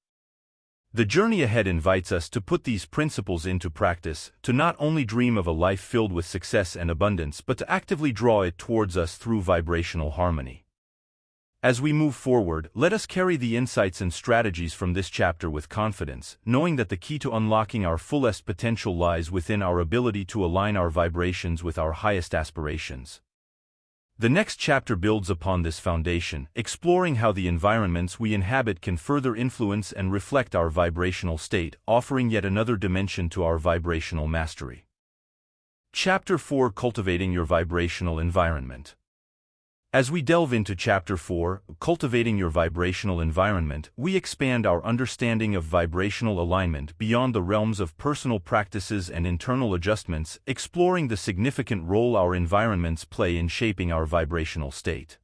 The journey ahead invites us to put these principles into practice, to not only dream of a life filled with success and abundance but to actively draw it towards us through vibrational harmony. As we move forward, let us carry the insights and strategies from this chapter with confidence, knowing that the key to unlocking our fullest potential lies within our ability to align our vibrations with our highest aspirations. The next chapter builds upon this foundation, exploring how the environments we inhabit can further influence and reflect our vibrational state, offering yet another dimension to our vibrational mastery. Chapter 4 Cultivating Your Vibrational Environment as we delve into Chapter 4, Cultivating Your Vibrational Environment, we expand our understanding of vibrational alignment beyond the realms of personal practices and internal adjustments, exploring the significant role our environments play in shaping our vibrational state.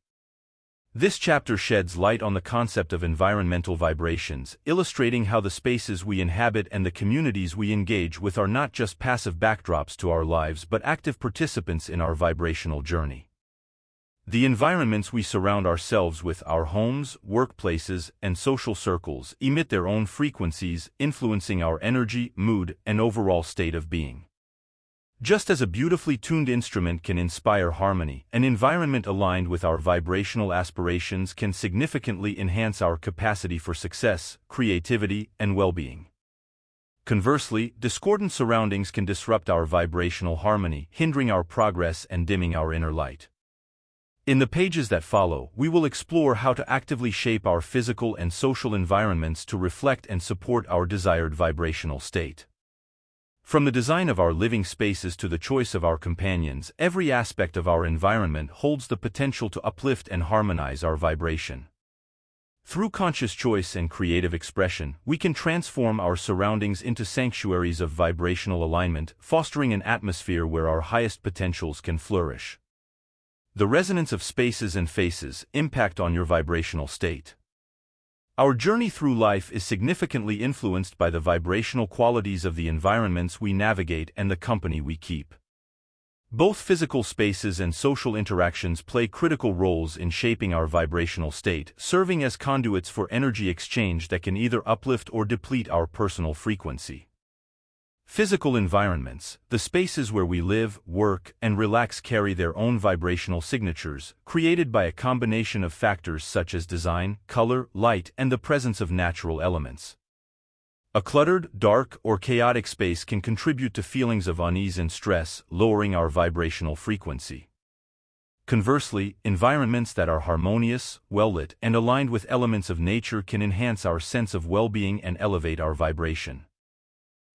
This chapter sheds light on the concept of environmental vibrations, illustrating how the spaces we inhabit and the communities we engage with are not just passive backdrops to our lives but active participants in our vibrational journey. The environments we surround ourselves with, our homes, workplaces, and social circles, emit their own frequencies, influencing our energy, mood, and overall state of being. Just as a beautifully tuned instrument can inspire harmony, an environment aligned with our vibrational aspirations can significantly enhance our capacity for success, creativity, and well-being. Conversely, discordant surroundings can disrupt our vibrational harmony, hindering our progress and dimming our inner light. In the pages that follow, we will explore how to actively shape our physical and social environments to reflect and support our desired vibrational state. From the design of our living spaces to the choice of our companions, every aspect of our environment holds the potential to uplift and harmonize our vibration. Through conscious choice and creative expression, we can transform our surroundings into sanctuaries of vibrational alignment, fostering an atmosphere where our highest potentials can flourish. The resonance of spaces and faces impact on your vibrational state. Our journey through life is significantly influenced by the vibrational qualities of the environments we navigate and the company we keep. Both physical spaces and social interactions play critical roles in shaping our vibrational state, serving as conduits for energy exchange that can either uplift or deplete our personal frequency. Physical environments, the spaces where we live, work, and relax carry their own vibrational signatures, created by a combination of factors such as design, color, light, and the presence of natural elements. A cluttered, dark, or chaotic space can contribute to feelings of unease and stress, lowering our vibrational frequency. Conversely, environments that are harmonious, well-lit, and aligned with elements of nature can enhance our sense of well-being and elevate our vibration.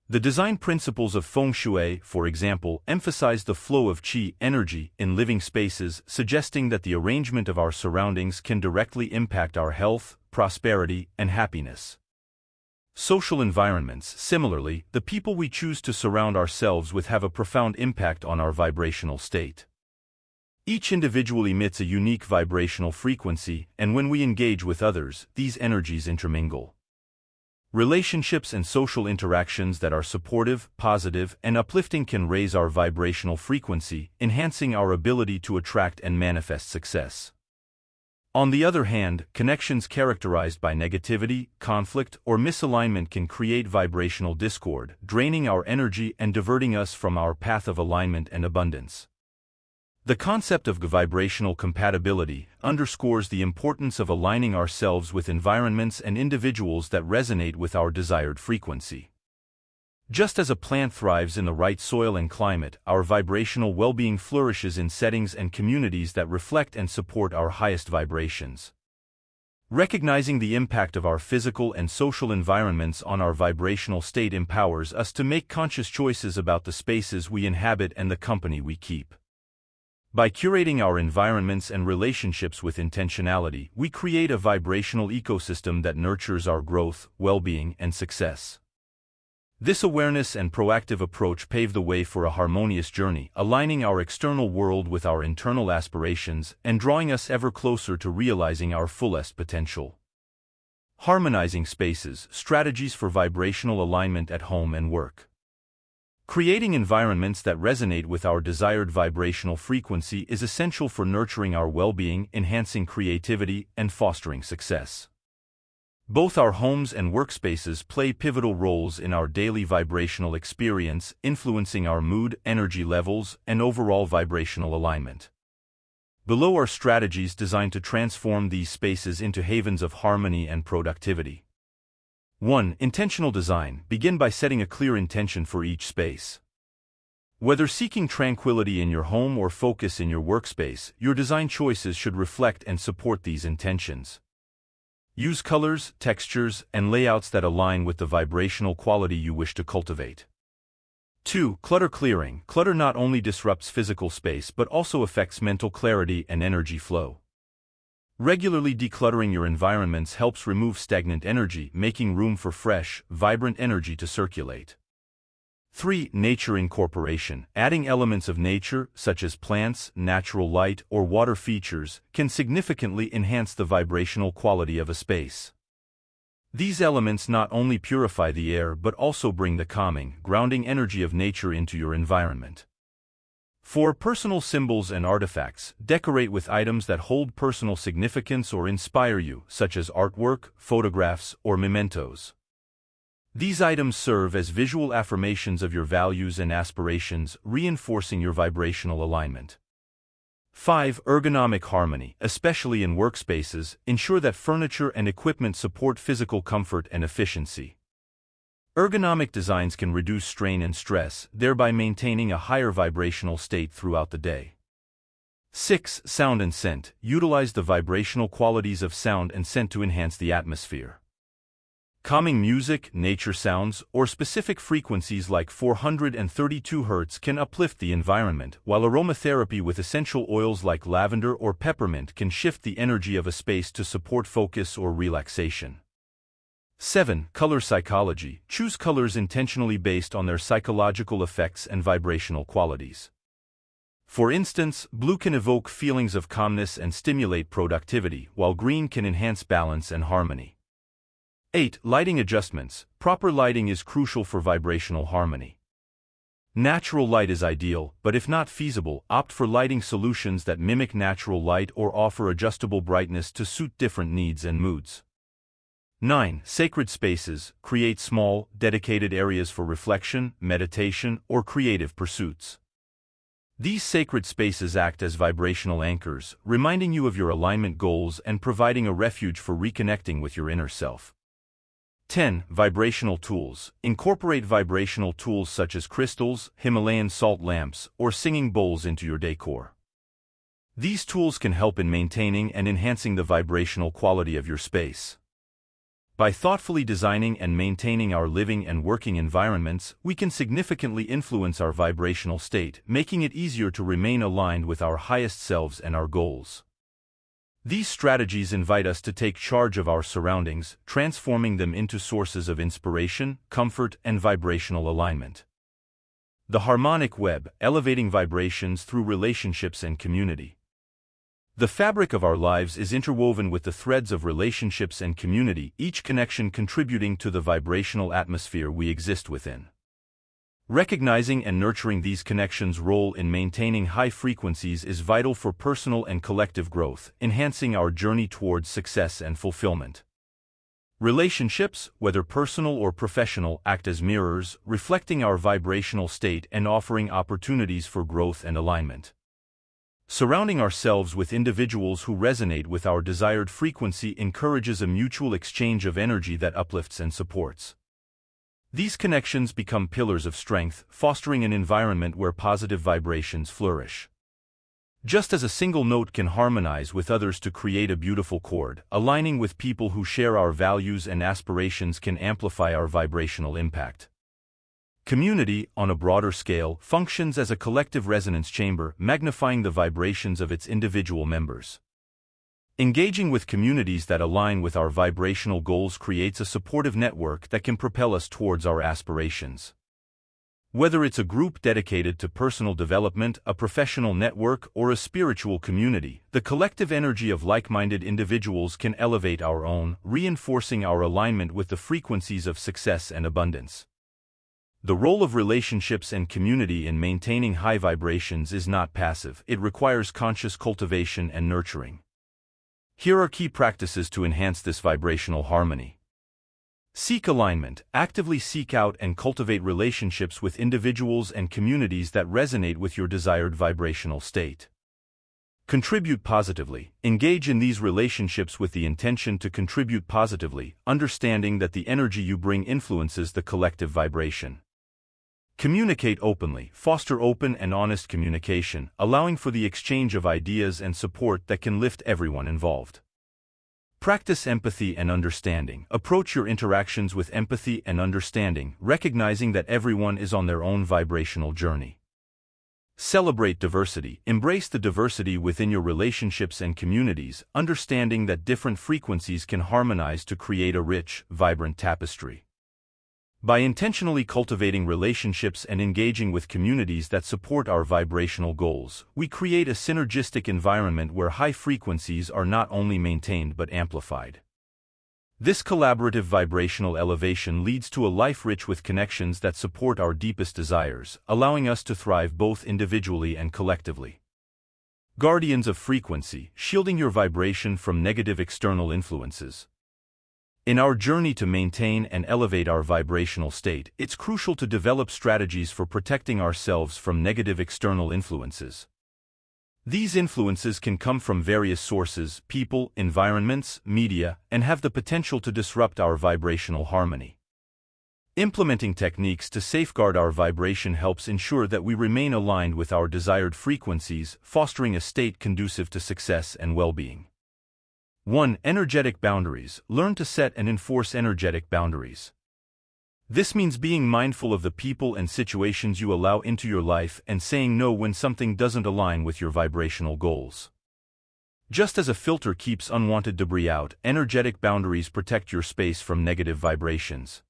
The design principles of feng shui, for example, emphasize the flow of qi energy in living spaces, suggesting that the arrangement of our surroundings can directly impact our health, prosperity, and happiness. Social environments, similarly, the people we choose to surround ourselves with have a profound impact on our vibrational state. Each individual emits a unique vibrational frequency, and when we engage with others, these energies intermingle. Relationships and social interactions that are supportive, positive, and uplifting can raise our vibrational frequency, enhancing our ability to attract and manifest success. On the other hand, connections characterized by negativity, conflict, or misalignment can create vibrational discord, draining our energy and diverting us from our path of alignment and abundance. The concept of vibrational compatibility underscores the importance of aligning ourselves with environments and individuals that resonate with our desired frequency. Just as a plant thrives in the right soil and climate, our vibrational well-being flourishes in settings and communities that reflect and support our highest vibrations. Recognizing the impact of our physical and social environments on our vibrational state empowers us to make conscious choices about the spaces we inhabit and the company we keep. By curating our environments and relationships with intentionality, we create a vibrational ecosystem that nurtures our growth, well-being, and success. This awareness and proactive approach pave the way for a harmonious journey, aligning our external world with our internal aspirations and drawing us ever closer to realizing our fullest potential. Harmonizing spaces, strategies for vibrational alignment at home and work. Creating environments that resonate with our desired vibrational frequency is essential for nurturing our well-being, enhancing creativity, and fostering success. Both our homes and workspaces play pivotal roles in our daily vibrational experience, influencing our mood, energy levels, and overall vibrational alignment. Below are strategies designed to transform these spaces into havens of harmony and productivity. 1. Intentional design. Begin by setting a clear intention for each space. Whether seeking tranquility in your home or focus in your workspace, your design choices should reflect and support these intentions. Use colors, textures, and layouts that align with the vibrational quality you wish to cultivate. 2. Clutter clearing. Clutter not only disrupts physical space but also affects mental clarity and energy flow. Regularly decluttering your environments helps remove stagnant energy, making room for fresh, vibrant energy to circulate. 3. Nature incorporation. Adding elements of nature, such as plants, natural light, or water features, can significantly enhance the vibrational quality of a space. These elements not only purify the air but also bring the calming, grounding energy of nature into your environment. For personal symbols and artifacts, decorate with items that hold personal significance or inspire you, such as artwork, photographs, or mementos. These items serve as visual affirmations of your values and aspirations, reinforcing your vibrational alignment. 5. Ergonomic harmony, especially in workspaces, ensure that furniture and equipment support physical comfort and efficiency. Ergonomic designs can reduce strain and stress, thereby maintaining a higher vibrational state throughout the day. 6. Sound and scent. Utilize the vibrational qualities of sound and scent to enhance the atmosphere. Calming music, nature sounds, or specific frequencies like 432 Hz can uplift the environment, while aromatherapy with essential oils like lavender or peppermint can shift the energy of a space to support focus or relaxation. 7. Color Psychology Choose colors intentionally based on their psychological effects and vibrational qualities. For instance, blue can evoke feelings of calmness and stimulate productivity, while green can enhance balance and harmony. 8. Lighting adjustments. Proper lighting is crucial for vibrational harmony. Natural light is ideal, but if not feasible, opt for lighting solutions that mimic natural light or offer adjustable brightness to suit different needs and moods. 9. Sacred spaces. Create small, dedicated areas for reflection, meditation, or creative pursuits. These sacred spaces act as vibrational anchors, reminding you of your alignment goals and providing a refuge for reconnecting with your inner self. 10. Vibrational tools. Incorporate vibrational tools such as crystals, Himalayan salt lamps, or singing bowls into your decor. These tools can help in maintaining and enhancing the vibrational quality of your space. By thoughtfully designing and maintaining our living and working environments, we can significantly influence our vibrational state, making it easier to remain aligned with our highest selves and our goals. These strategies invite us to take charge of our surroundings, transforming them into sources of inspiration, comfort, and vibrational alignment. The harmonic web, elevating vibrations through relationships and community. The fabric of our lives is interwoven with the threads of relationships and community, each connection contributing to the vibrational atmosphere we exist within. Recognizing and nurturing these connections' role in maintaining high frequencies is vital for personal and collective growth, enhancing our journey towards success and fulfillment. Relationships, whether personal or professional, act as mirrors, reflecting our vibrational state and offering opportunities for growth and alignment. Surrounding ourselves with individuals who resonate with our desired frequency encourages a mutual exchange of energy that uplifts and supports. These connections become pillars of strength, fostering an environment where positive vibrations flourish. Just as a single note can harmonize with others to create a beautiful chord, aligning with people who share our values and aspirations can amplify our vibrational impact. Community, on a broader scale, functions as a collective resonance chamber, magnifying the vibrations of its individual members. Engaging with communities that align with our vibrational goals creates a supportive network that can propel us towards our aspirations. Whether it's a group dedicated to personal development, a professional network, or a spiritual community, the collective energy of like-minded individuals can elevate our own, reinforcing our alignment with the frequencies of success and abundance. The role of relationships and community in maintaining high vibrations is not passive, it requires conscious cultivation and nurturing. Here are key practices to enhance this vibrational harmony. Seek alignment. Actively seek out and cultivate relationships with individuals and communities that resonate with your desired vibrational state. Contribute positively. Engage in these relationships with the intention to contribute positively, understanding that the energy you bring influences the collective vibration. Communicate openly. Foster open and honest communication, allowing for the exchange of ideas and support that can lift everyone involved. Practice empathy and understanding. Approach your interactions with empathy and understanding, recognizing that everyone is on their own vibrational journey. Celebrate diversity. Embrace the diversity within your relationships and communities, understanding that different frequencies can harmonize to create a rich, vibrant tapestry. By intentionally cultivating relationships and engaging with communities that support our vibrational goals, we create a synergistic environment where high frequencies are not only maintained but amplified. This collaborative vibrational elevation leads to a life rich with connections that support our deepest desires, allowing us to thrive both individually and collectively. Guardians of frequency, shielding your vibration from negative external influences. In our journey to maintain and elevate our vibrational state, it's crucial to develop strategies for protecting ourselves from negative external influences. These influences can come from various sources, people, environments, media, and have the potential to disrupt our vibrational harmony. Implementing techniques to safeguard our vibration helps ensure that we remain aligned with our desired frequencies, fostering a state conducive to success and well-being. 1. Energetic boundaries. Learn to set and enforce energetic boundaries. This means being mindful of the people and situations you allow into your life and saying no when something doesn't align with your vibrational goals. Just as a filter keeps unwanted debris out, energetic boundaries protect your space from negative vibrations.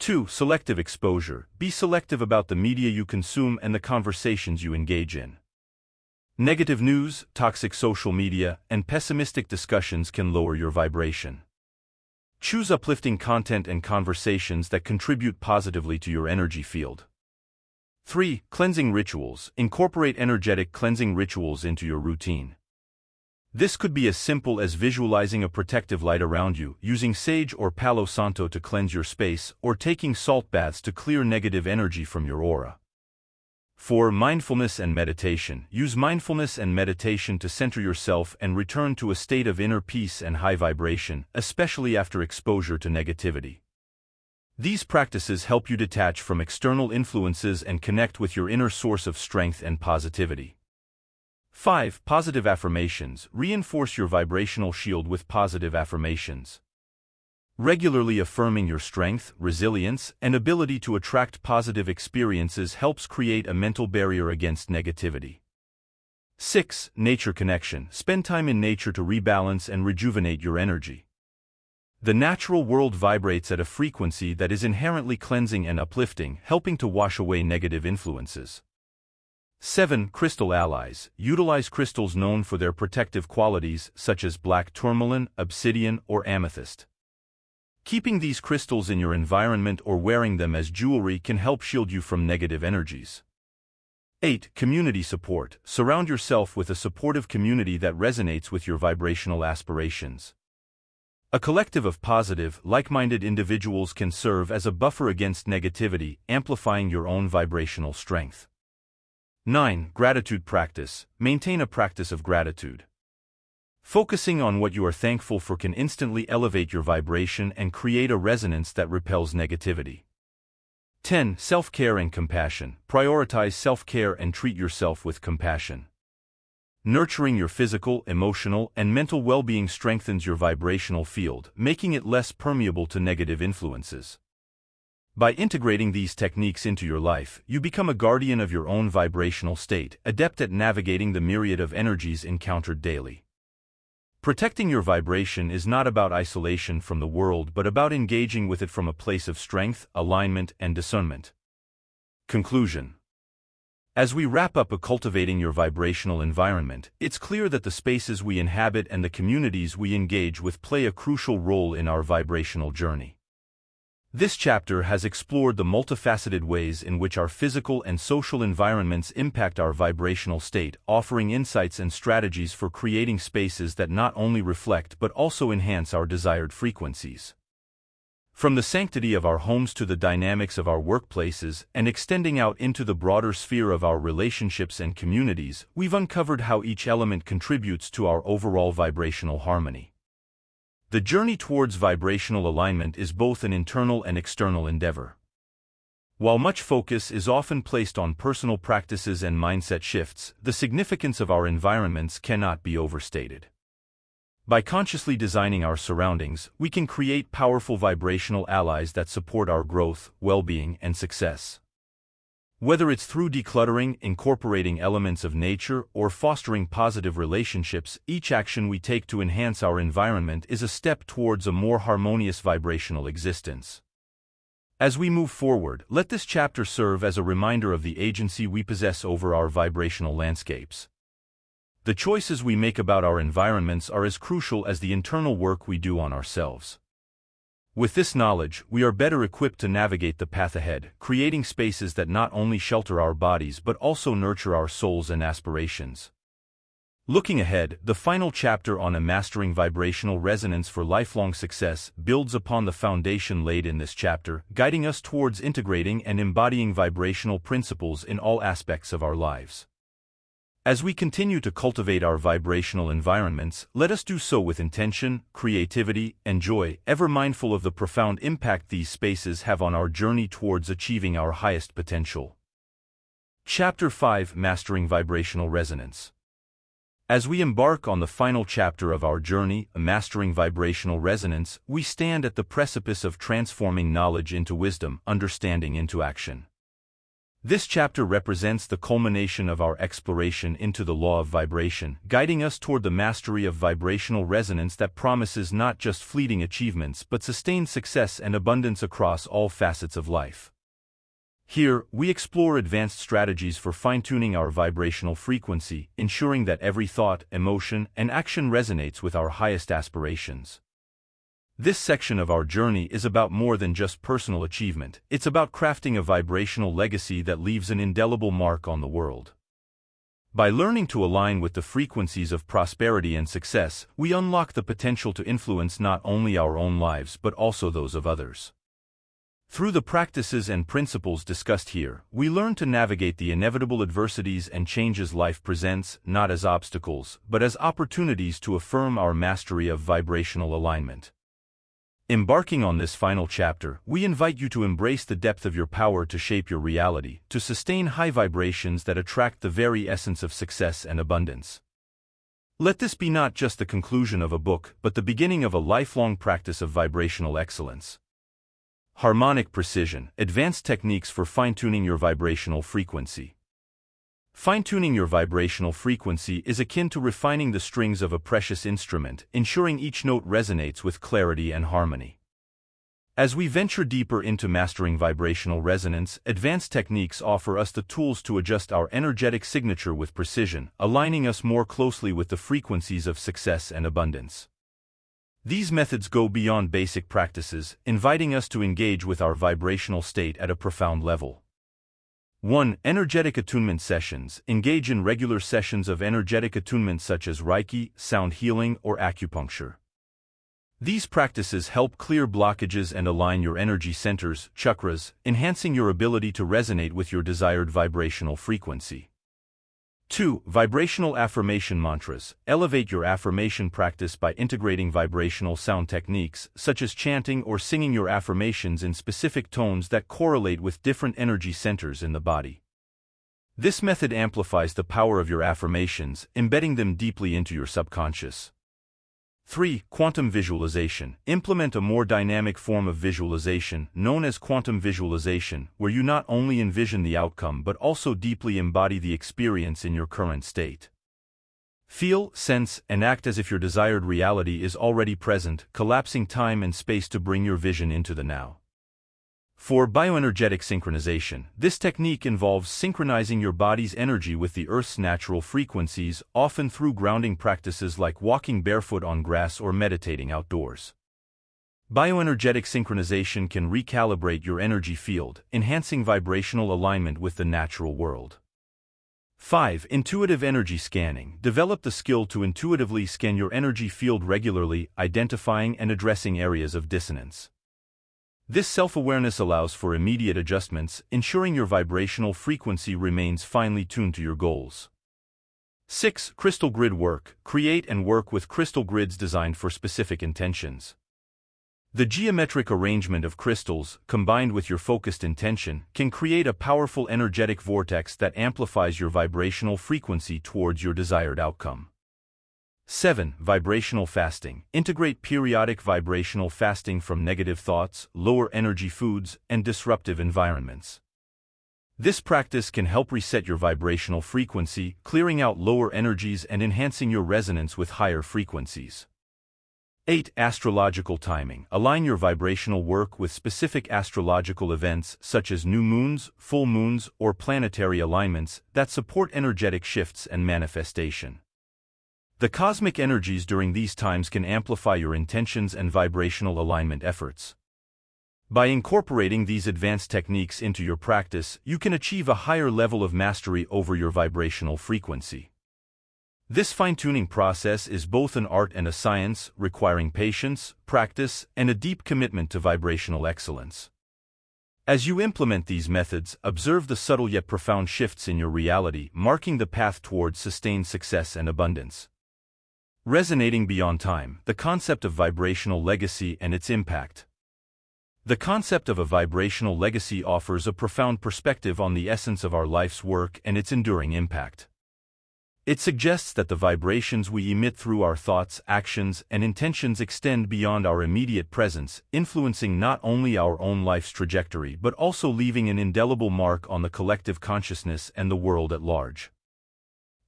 2. Selective exposure. Be selective about the media you consume and the conversations you engage in. Negative news, toxic social media, and pessimistic discussions can lower your vibration. Choose uplifting content and conversations that contribute positively to your energy field. 3. Cleansing rituals. Incorporate energetic cleansing rituals into your routine. This could be as simple as visualizing a protective light around you, using sage or palo santo to cleanse your space, or taking salt baths to clear negative energy from your aura. For mindfulness and meditation, use mindfulness and meditation to center yourself and return to a state of inner peace and high vibration, especially after exposure to negativity. These practices help you detach from external influences and connect with your inner source of strength and positivity. 5. Positive affirmations. Reinforce your vibrational shield with positive affirmations. Regularly affirming your strength, resilience, and ability to attract positive experiences helps create a mental barrier against negativity. 6. Nature connection. Spend time in nature to rebalance and rejuvenate your energy. The natural world vibrates at a frequency that is inherently cleansing and uplifting, helping to wash away negative influences. 7. Crystal allies. Utilize crystals known for their protective qualities such as black tourmaline, obsidian, or amethyst. Keeping these crystals in your environment or wearing them as jewelry can help shield you from negative energies. 8. Community support. Surround yourself with a supportive community that resonates with your vibrational aspirations. A collective of positive, like-minded individuals can serve as a buffer against negativity, amplifying your own vibrational strength. 9. Gratitude practice. Maintain a practice of gratitude. Focusing on what you are thankful for can instantly elevate your vibration and create a resonance that repels negativity. 10. Self-care and compassion. Prioritize self-care and treat yourself with compassion. Nurturing your physical, emotional, and mental well-being strengthens your vibrational field, making it less permeable to negative influences. By integrating these techniques into your life, you become a guardian of your own vibrational state, adept at navigating the myriad of energies encountered daily. Protecting your vibration is not about isolation from the world but about engaging with it from a place of strength, alignment, and discernment. Conclusion As we wrap up a cultivating your vibrational environment, it's clear that the spaces we inhabit and the communities we engage with play a crucial role in our vibrational journey. This chapter has explored the multifaceted ways in which our physical and social environments impact our vibrational state, offering insights and strategies for creating spaces that not only reflect but also enhance our desired frequencies. From the sanctity of our homes to the dynamics of our workplaces and extending out into the broader sphere of our relationships and communities, we've uncovered how each element contributes to our overall vibrational harmony. The journey towards vibrational alignment is both an internal and external endeavor. While much focus is often placed on personal practices and mindset shifts, the significance of our environments cannot be overstated. By consciously designing our surroundings, we can create powerful vibrational allies that support our growth, well-being, and success. Whether it's through decluttering, incorporating elements of nature, or fostering positive relationships, each action we take to enhance our environment is a step towards a more harmonious vibrational existence. As we move forward, let this chapter serve as a reminder of the agency we possess over our vibrational landscapes. The choices we make about our environments are as crucial as the internal work we do on ourselves. With this knowledge, we are better equipped to navigate the path ahead, creating spaces that not only shelter our bodies but also nurture our souls and aspirations. Looking ahead, the final chapter on a mastering vibrational resonance for lifelong success builds upon the foundation laid in this chapter, guiding us towards integrating and embodying vibrational principles in all aspects of our lives. As we continue to cultivate our vibrational environments, let us do so with intention, creativity, and joy, ever mindful of the profound impact these spaces have on our journey towards achieving our highest potential. Chapter 5 Mastering Vibrational Resonance As we embark on the final chapter of our journey, Mastering Vibrational Resonance, we stand at the precipice of transforming knowledge into wisdom, understanding into action. This chapter represents the culmination of our exploration into the law of vibration, guiding us toward the mastery of vibrational resonance that promises not just fleeting achievements but sustained success and abundance across all facets of life. Here, we explore advanced strategies for fine-tuning our vibrational frequency, ensuring that every thought, emotion, and action resonates with our highest aspirations. This section of our journey is about more than just personal achievement, it's about crafting a vibrational legacy that leaves an indelible mark on the world. By learning to align with the frequencies of prosperity and success, we unlock the potential to influence not only our own lives but also those of others. Through the practices and principles discussed here, we learn to navigate the inevitable adversities and changes life presents, not as obstacles, but as opportunities to affirm our mastery of vibrational alignment. Embarking on this final chapter, we invite you to embrace the depth of your power to shape your reality, to sustain high vibrations that attract the very essence of success and abundance. Let this be not just the conclusion of a book, but the beginning of a lifelong practice of vibrational excellence. Harmonic precision, advanced techniques for fine-tuning your vibrational frequency. Fine-tuning your vibrational frequency is akin to refining the strings of a precious instrument, ensuring each note resonates with clarity and harmony. As we venture deeper into mastering vibrational resonance, advanced techniques offer us the tools to adjust our energetic signature with precision, aligning us more closely with the frequencies of success and abundance. These methods go beyond basic practices, inviting us to engage with our vibrational state at a profound level. 1. Energetic attunement sessions. Engage in regular sessions of energetic attunement such as Reiki, sound healing, or acupuncture. These practices help clear blockages and align your energy centers, chakras, enhancing your ability to resonate with your desired vibrational frequency. 2. Vibrational affirmation mantras. Elevate your affirmation practice by integrating vibrational sound techniques, such as chanting or singing your affirmations in specific tones that correlate with different energy centers in the body. This method amplifies the power of your affirmations, embedding them deeply into your subconscious. 3. Quantum visualization. Implement a more dynamic form of visualization, known as quantum visualization, where you not only envision the outcome but also deeply embody the experience in your current state. Feel, sense, and act as if your desired reality is already present, collapsing time and space to bring your vision into the now. For bioenergetic synchronization, this technique involves synchronizing your body's energy with the Earth's natural frequencies, often through grounding practices like walking barefoot on grass or meditating outdoors. Bioenergetic synchronization can recalibrate your energy field, enhancing vibrational alignment with the natural world. 5. Intuitive energy scanning. Develop the skill to intuitively scan your energy field regularly, identifying and addressing areas of dissonance. This self-awareness allows for immediate adjustments, ensuring your vibrational frequency remains finely tuned to your goals. 6. Crystal Grid Work. Create and work with crystal grids designed for specific intentions. The geometric arrangement of crystals, combined with your focused intention, can create a powerful energetic vortex that amplifies your vibrational frequency towards your desired outcome. 7. Vibrational fasting. Integrate periodic vibrational fasting from negative thoughts, lower energy foods, and disruptive environments. This practice can help reset your vibrational frequency, clearing out lower energies and enhancing your resonance with higher frequencies. 8. Astrological timing. Align your vibrational work with specific astrological events such as new moons, full moons, or planetary alignments that support energetic shifts and manifestation. The cosmic energies during these times can amplify your intentions and vibrational alignment efforts. By incorporating these advanced techniques into your practice, you can achieve a higher level of mastery over your vibrational frequency. This fine-tuning process is both an art and a science, requiring patience, practice, and a deep commitment to vibrational excellence. As you implement these methods, observe the subtle yet profound shifts in your reality, marking the path towards sustained success and abundance. Resonating beyond time, the concept of vibrational legacy and its impact. The concept of a vibrational legacy offers a profound perspective on the essence of our life's work and its enduring impact. It suggests that the vibrations we emit through our thoughts, actions, and intentions extend beyond our immediate presence, influencing not only our own life's trajectory but also leaving an indelible mark on the collective consciousness and the world at large.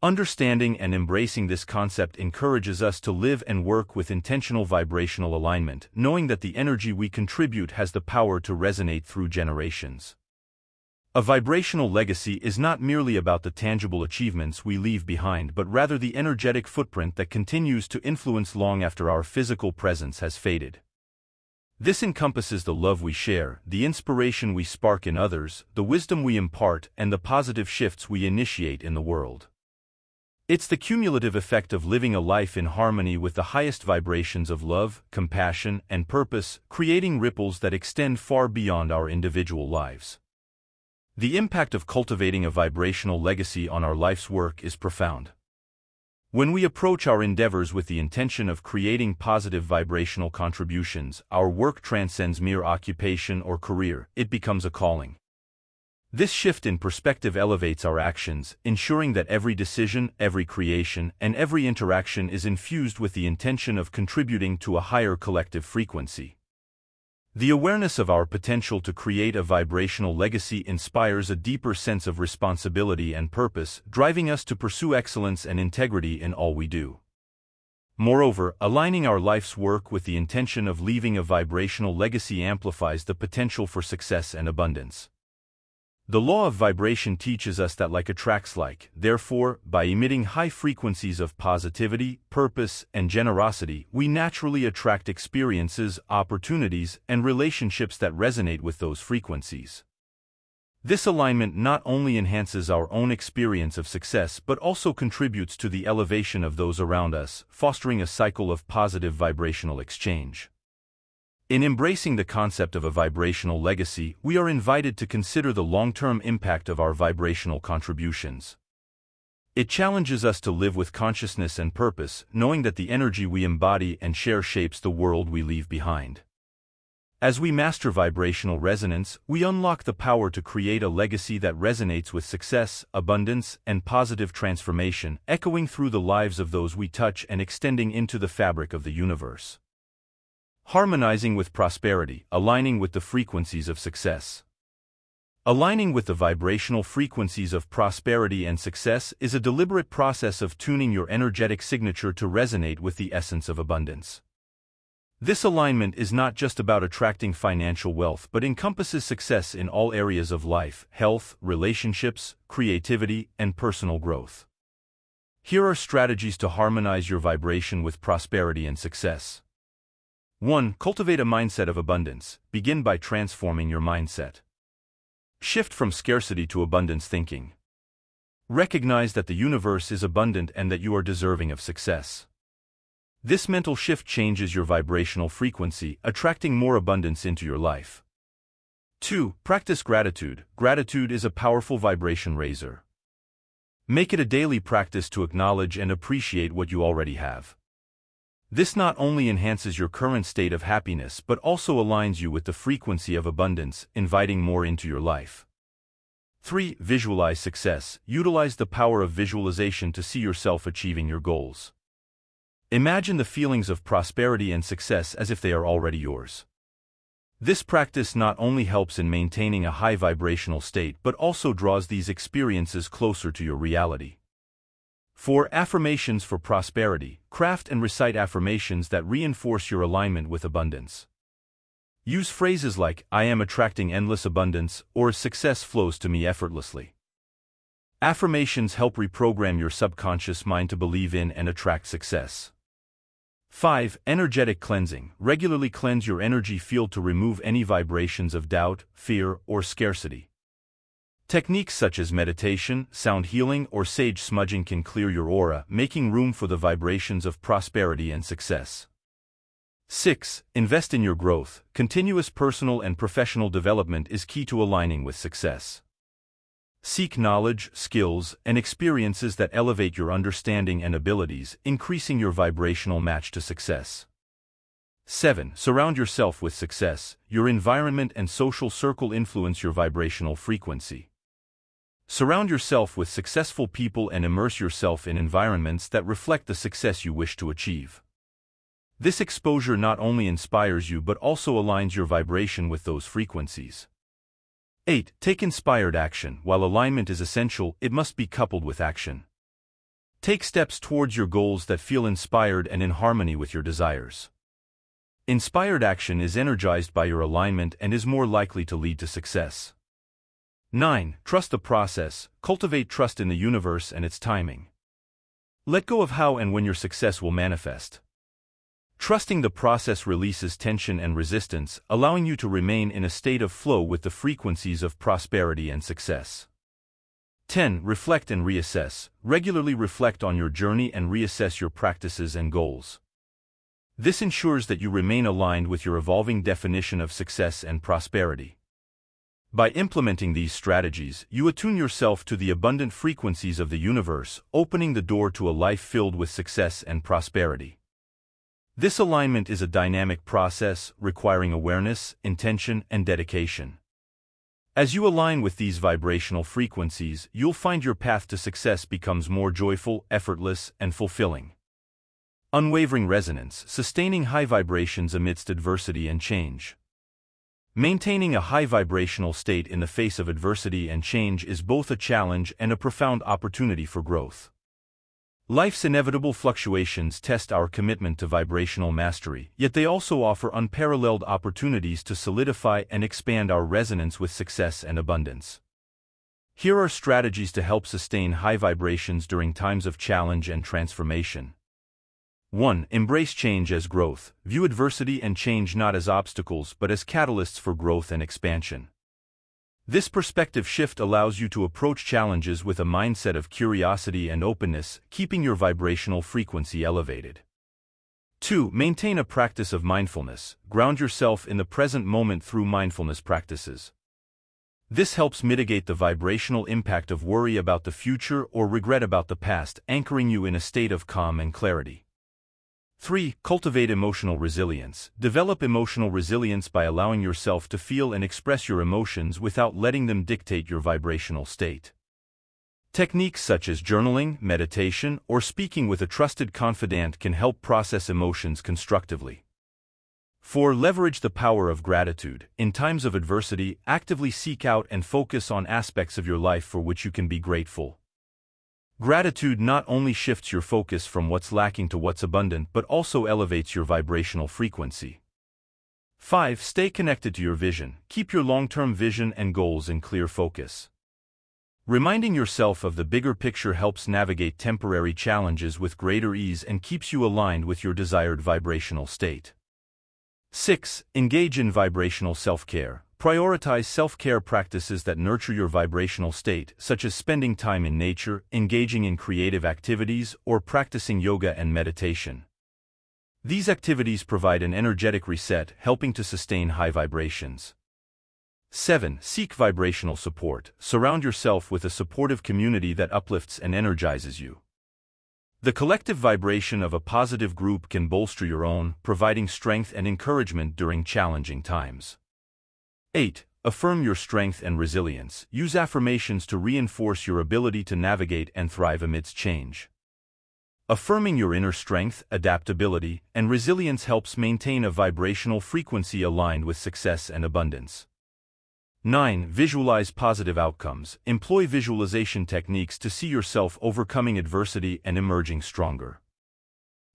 Understanding and embracing this concept encourages us to live and work with intentional vibrational alignment, knowing that the energy we contribute has the power to resonate through generations. A vibrational legacy is not merely about the tangible achievements we leave behind but rather the energetic footprint that continues to influence long after our physical presence has faded. This encompasses the love we share, the inspiration we spark in others, the wisdom we impart, and the positive shifts we initiate in the world. It's the cumulative effect of living a life in harmony with the highest vibrations of love, compassion, and purpose, creating ripples that extend far beyond our individual lives. The impact of cultivating a vibrational legacy on our life's work is profound. When we approach our endeavors with the intention of creating positive vibrational contributions, our work transcends mere occupation or career, it becomes a calling. This shift in perspective elevates our actions, ensuring that every decision, every creation, and every interaction is infused with the intention of contributing to a higher collective frequency. The awareness of our potential to create a vibrational legacy inspires a deeper sense of responsibility and purpose, driving us to pursue excellence and integrity in all we do. Moreover, aligning our life's work with the intention of leaving a vibrational legacy amplifies the potential for success and abundance. The law of vibration teaches us that like attracts like, therefore, by emitting high frequencies of positivity, purpose, and generosity, we naturally attract experiences, opportunities, and relationships that resonate with those frequencies. This alignment not only enhances our own experience of success but also contributes to the elevation of those around us, fostering a cycle of positive vibrational exchange. In embracing the concept of a vibrational legacy, we are invited to consider the long-term impact of our vibrational contributions. It challenges us to live with consciousness and purpose, knowing that the energy we embody and share shapes the world we leave behind. As we master vibrational resonance, we unlock the power to create a legacy that resonates with success, abundance, and positive transformation, echoing through the lives of those we touch and extending into the fabric of the universe. Harmonizing with prosperity, aligning with the frequencies of success. Aligning with the vibrational frequencies of prosperity and success is a deliberate process of tuning your energetic signature to resonate with the essence of abundance. This alignment is not just about attracting financial wealth but encompasses success in all areas of life, health, relationships, creativity, and personal growth. Here are strategies to harmonize your vibration with prosperity and success. 1. Cultivate a mindset of abundance. Begin by transforming your mindset. Shift from scarcity to abundance thinking. Recognize that the universe is abundant and that you are deserving of success. This mental shift changes your vibrational frequency, attracting more abundance into your life. 2. Practice gratitude. Gratitude is a powerful vibration raiser. Make it a daily practice to acknowledge and appreciate what you already have. This not only enhances your current state of happiness but also aligns you with the frequency of abundance, inviting more into your life. 3. Visualize success. Utilize the power of visualization to see yourself achieving your goals. Imagine the feelings of prosperity and success as if they are already yours. This practice not only helps in maintaining a high vibrational state but also draws these experiences closer to your reality. 4. Affirmations for prosperity. Craft and recite affirmations that reinforce your alignment with abundance. Use phrases like, I am attracting endless abundance, or success flows to me effortlessly. Affirmations help reprogram your subconscious mind to believe in and attract success. 5. Energetic cleansing. Regularly cleanse your energy field to remove any vibrations of doubt, fear, or scarcity. Techniques such as meditation, sound healing, or sage smudging can clear your aura, making room for the vibrations of prosperity and success. 6. Invest in your growth. Continuous personal and professional development is key to aligning with success. Seek knowledge, skills, and experiences that elevate your understanding and abilities, increasing your vibrational match to success. 7. Surround yourself with success. Your environment and social circle influence your vibrational frequency. Surround yourself with successful people and immerse yourself in environments that reflect the success you wish to achieve. This exposure not only inspires you but also aligns your vibration with those frequencies. 8. Take inspired action. While alignment is essential, it must be coupled with action. Take steps towards your goals that feel inspired and in harmony with your desires. Inspired action is energized by your alignment and is more likely to lead to success. 9. Trust the process. Cultivate trust in the universe and its timing. Let go of how and when your success will manifest. Trusting the process releases tension and resistance, allowing you to remain in a state of flow with the frequencies of prosperity and success. 10. Reflect and reassess. Regularly reflect on your journey and reassess your practices and goals. This ensures that you remain aligned with your evolving definition of success and prosperity. By implementing these strategies, you attune yourself to the abundant frequencies of the universe, opening the door to a life filled with success and prosperity. This alignment is a dynamic process requiring awareness, intention, and dedication. As you align with these vibrational frequencies, you'll find your path to success becomes more joyful, effortless, and fulfilling. Unwavering resonance, sustaining high vibrations amidst adversity and change. Maintaining a high vibrational state in the face of adversity and change is both a challenge and a profound opportunity for growth. Life's inevitable fluctuations test our commitment to vibrational mastery, yet they also offer unparalleled opportunities to solidify and expand our resonance with success and abundance. Here are strategies to help sustain high vibrations during times of challenge and transformation. 1. Embrace change as growth. View adversity and change not as obstacles but as catalysts for growth and expansion. This perspective shift allows you to approach challenges with a mindset of curiosity and openness, keeping your vibrational frequency elevated. 2. Maintain a practice of mindfulness. Ground yourself in the present moment through mindfulness practices. This helps mitigate the vibrational impact of worry about the future or regret about the past, anchoring you in a state of calm and clarity. 3. Cultivate emotional resilience. Develop emotional resilience by allowing yourself to feel and express your emotions without letting them dictate your vibrational state. Techniques such as journaling, meditation, or speaking with a trusted confidant can help process emotions constructively. 4. Leverage the power of gratitude. In times of adversity, actively seek out and focus on aspects of your life for which you can be grateful. Gratitude not only shifts your focus from what's lacking to what's abundant but also elevates your vibrational frequency. 5. Stay connected to your vision. Keep your long-term vision and goals in clear focus. Reminding yourself of the bigger picture helps navigate temporary challenges with greater ease and keeps you aligned with your desired vibrational state. 6. Engage in vibrational self-care. Prioritize self-care practices that nurture your vibrational state, such as spending time in nature, engaging in creative activities, or practicing yoga and meditation. These activities provide an energetic reset, helping to sustain high vibrations. 7. Seek vibrational support. Surround yourself with a supportive community that uplifts and energizes you. The collective vibration of a positive group can bolster your own, providing strength and encouragement during challenging times. 8. Affirm your strength and resilience. Use affirmations to reinforce your ability to navigate and thrive amidst change. Affirming your inner strength, adaptability, and resilience helps maintain a vibrational frequency aligned with success and abundance. 9. Visualize positive outcomes. Employ visualization techniques to see yourself overcoming adversity and emerging stronger.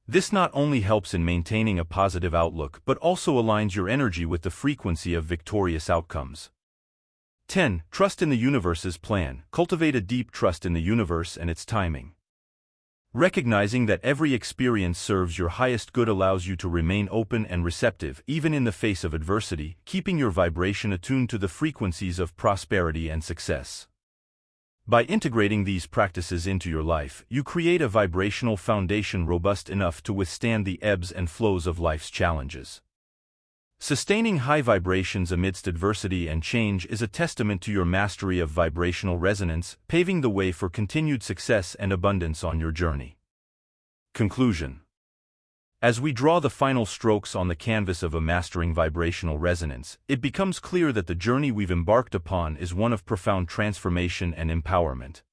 This not only helps in maintaining a positive outlook but also aligns your energy with the frequency of victorious outcomes. 10. Trust in the universe's plan. Cultivate a deep trust in the universe and its timing. Recognizing that every experience serves your highest good allows you to remain open and receptive even in the face of adversity, keeping your vibration attuned to the frequencies of prosperity and success. By integrating these practices into your life, you create a vibrational foundation robust enough to withstand the ebbs and flows of life's challenges. Sustaining high vibrations amidst adversity and change is a testament to your mastery of vibrational resonance, paving the way for continued success and abundance on your journey. Conclusion as we draw the final strokes on the canvas of a mastering vibrational resonance, it becomes clear that the journey we've embarked upon is one of profound transformation and empowerment.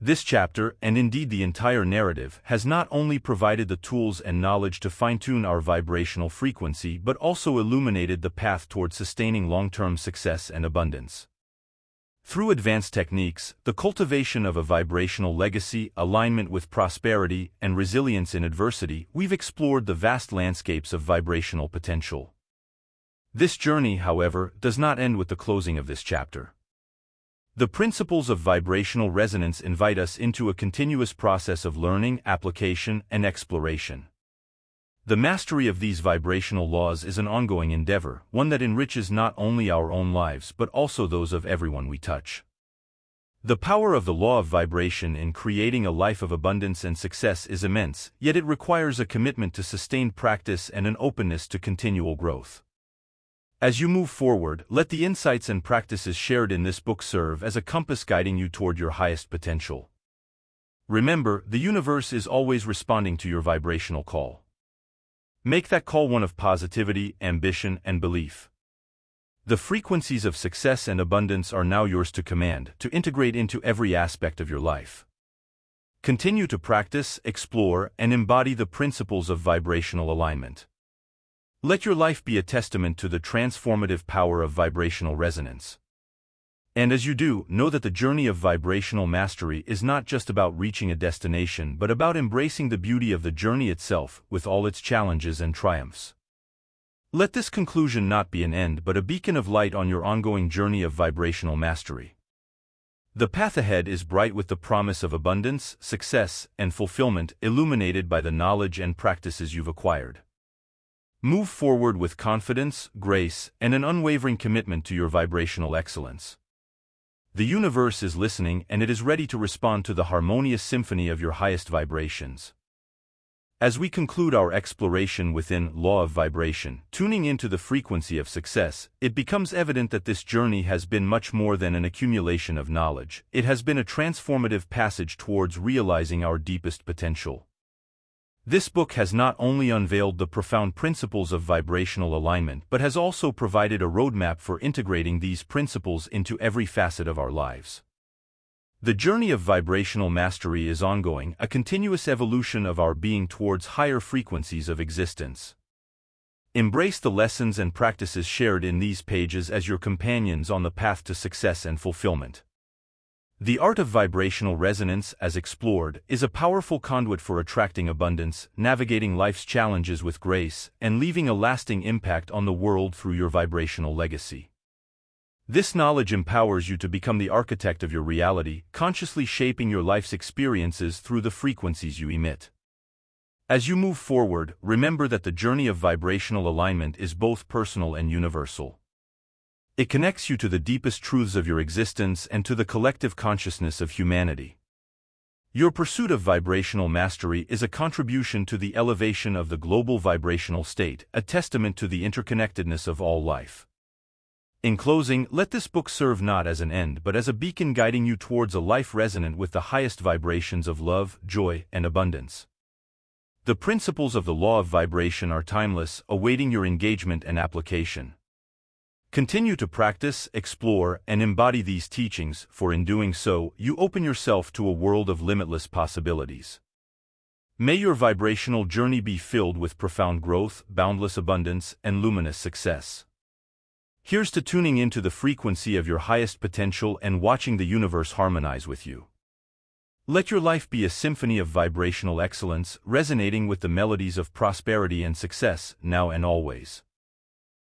This chapter, and indeed the entire narrative, has not only provided the tools and knowledge to fine-tune our vibrational frequency but also illuminated the path toward sustaining long-term success and abundance. Through advanced techniques, the cultivation of a vibrational legacy, alignment with prosperity, and resilience in adversity, we've explored the vast landscapes of vibrational potential. This journey, however, does not end with the closing of this chapter. The principles of vibrational resonance invite us into a continuous process of learning, application, and exploration. The mastery of these vibrational laws is an ongoing endeavor, one that enriches not only our own lives but also those of everyone we touch. The power of the law of vibration in creating a life of abundance and success is immense, yet it requires a commitment to sustained practice and an openness to continual growth. As you move forward, let the insights and practices shared in this book serve as a compass guiding you toward your highest potential. Remember, the universe is always responding to your vibrational call. Make that call one of positivity, ambition, and belief. The frequencies of success and abundance are now yours to command, to integrate into every aspect of your life. Continue to practice, explore, and embody the principles of vibrational alignment. Let your life be a testament to the transformative power of vibrational resonance. And as you do, know that the journey of vibrational mastery is not just about reaching a destination but about embracing the beauty of the journey itself with all its challenges and triumphs. Let this conclusion not be an end but a beacon of light on your ongoing journey of vibrational mastery. The path ahead is bright with the promise of abundance, success, and fulfillment illuminated by the knowledge and practices you've acquired. Move forward with confidence, grace, and an unwavering commitment to your vibrational excellence. The universe is listening and it is ready to respond to the harmonious symphony of your highest vibrations. As we conclude our exploration within Law of Vibration, tuning into the frequency of success, it becomes evident that this journey has been much more than an accumulation of knowledge. It has been a transformative passage towards realizing our deepest potential. This book has not only unveiled the profound principles of vibrational alignment but has also provided a roadmap for integrating these principles into every facet of our lives. The journey of vibrational mastery is ongoing, a continuous evolution of our being towards higher frequencies of existence. Embrace the lessons and practices shared in these pages as your companions on the path to success and fulfillment. The art of vibrational resonance, as explored, is a powerful conduit for attracting abundance, navigating life's challenges with grace, and leaving a lasting impact on the world through your vibrational legacy. This knowledge empowers you to become the architect of your reality, consciously shaping your life's experiences through the frequencies you emit. As you move forward, remember that the journey of vibrational alignment is both personal and universal. It connects you to the deepest truths of your existence and to the collective consciousness of humanity. Your pursuit of vibrational mastery is a contribution to the elevation of the global vibrational state, a testament to the interconnectedness of all life. In closing, let this book serve not as an end but as a beacon guiding you towards a life resonant with the highest vibrations of love, joy, and abundance. The principles of the law of vibration are timeless, awaiting your engagement and application. Continue to practice, explore, and embody these teachings, for in doing so, you open yourself to a world of limitless possibilities. May your vibrational journey be filled with profound growth, boundless abundance, and luminous success. Here's to tuning into the frequency of your highest potential and watching the universe harmonize with you. Let your life be a symphony of vibrational excellence, resonating with the melodies of prosperity and success, now and always.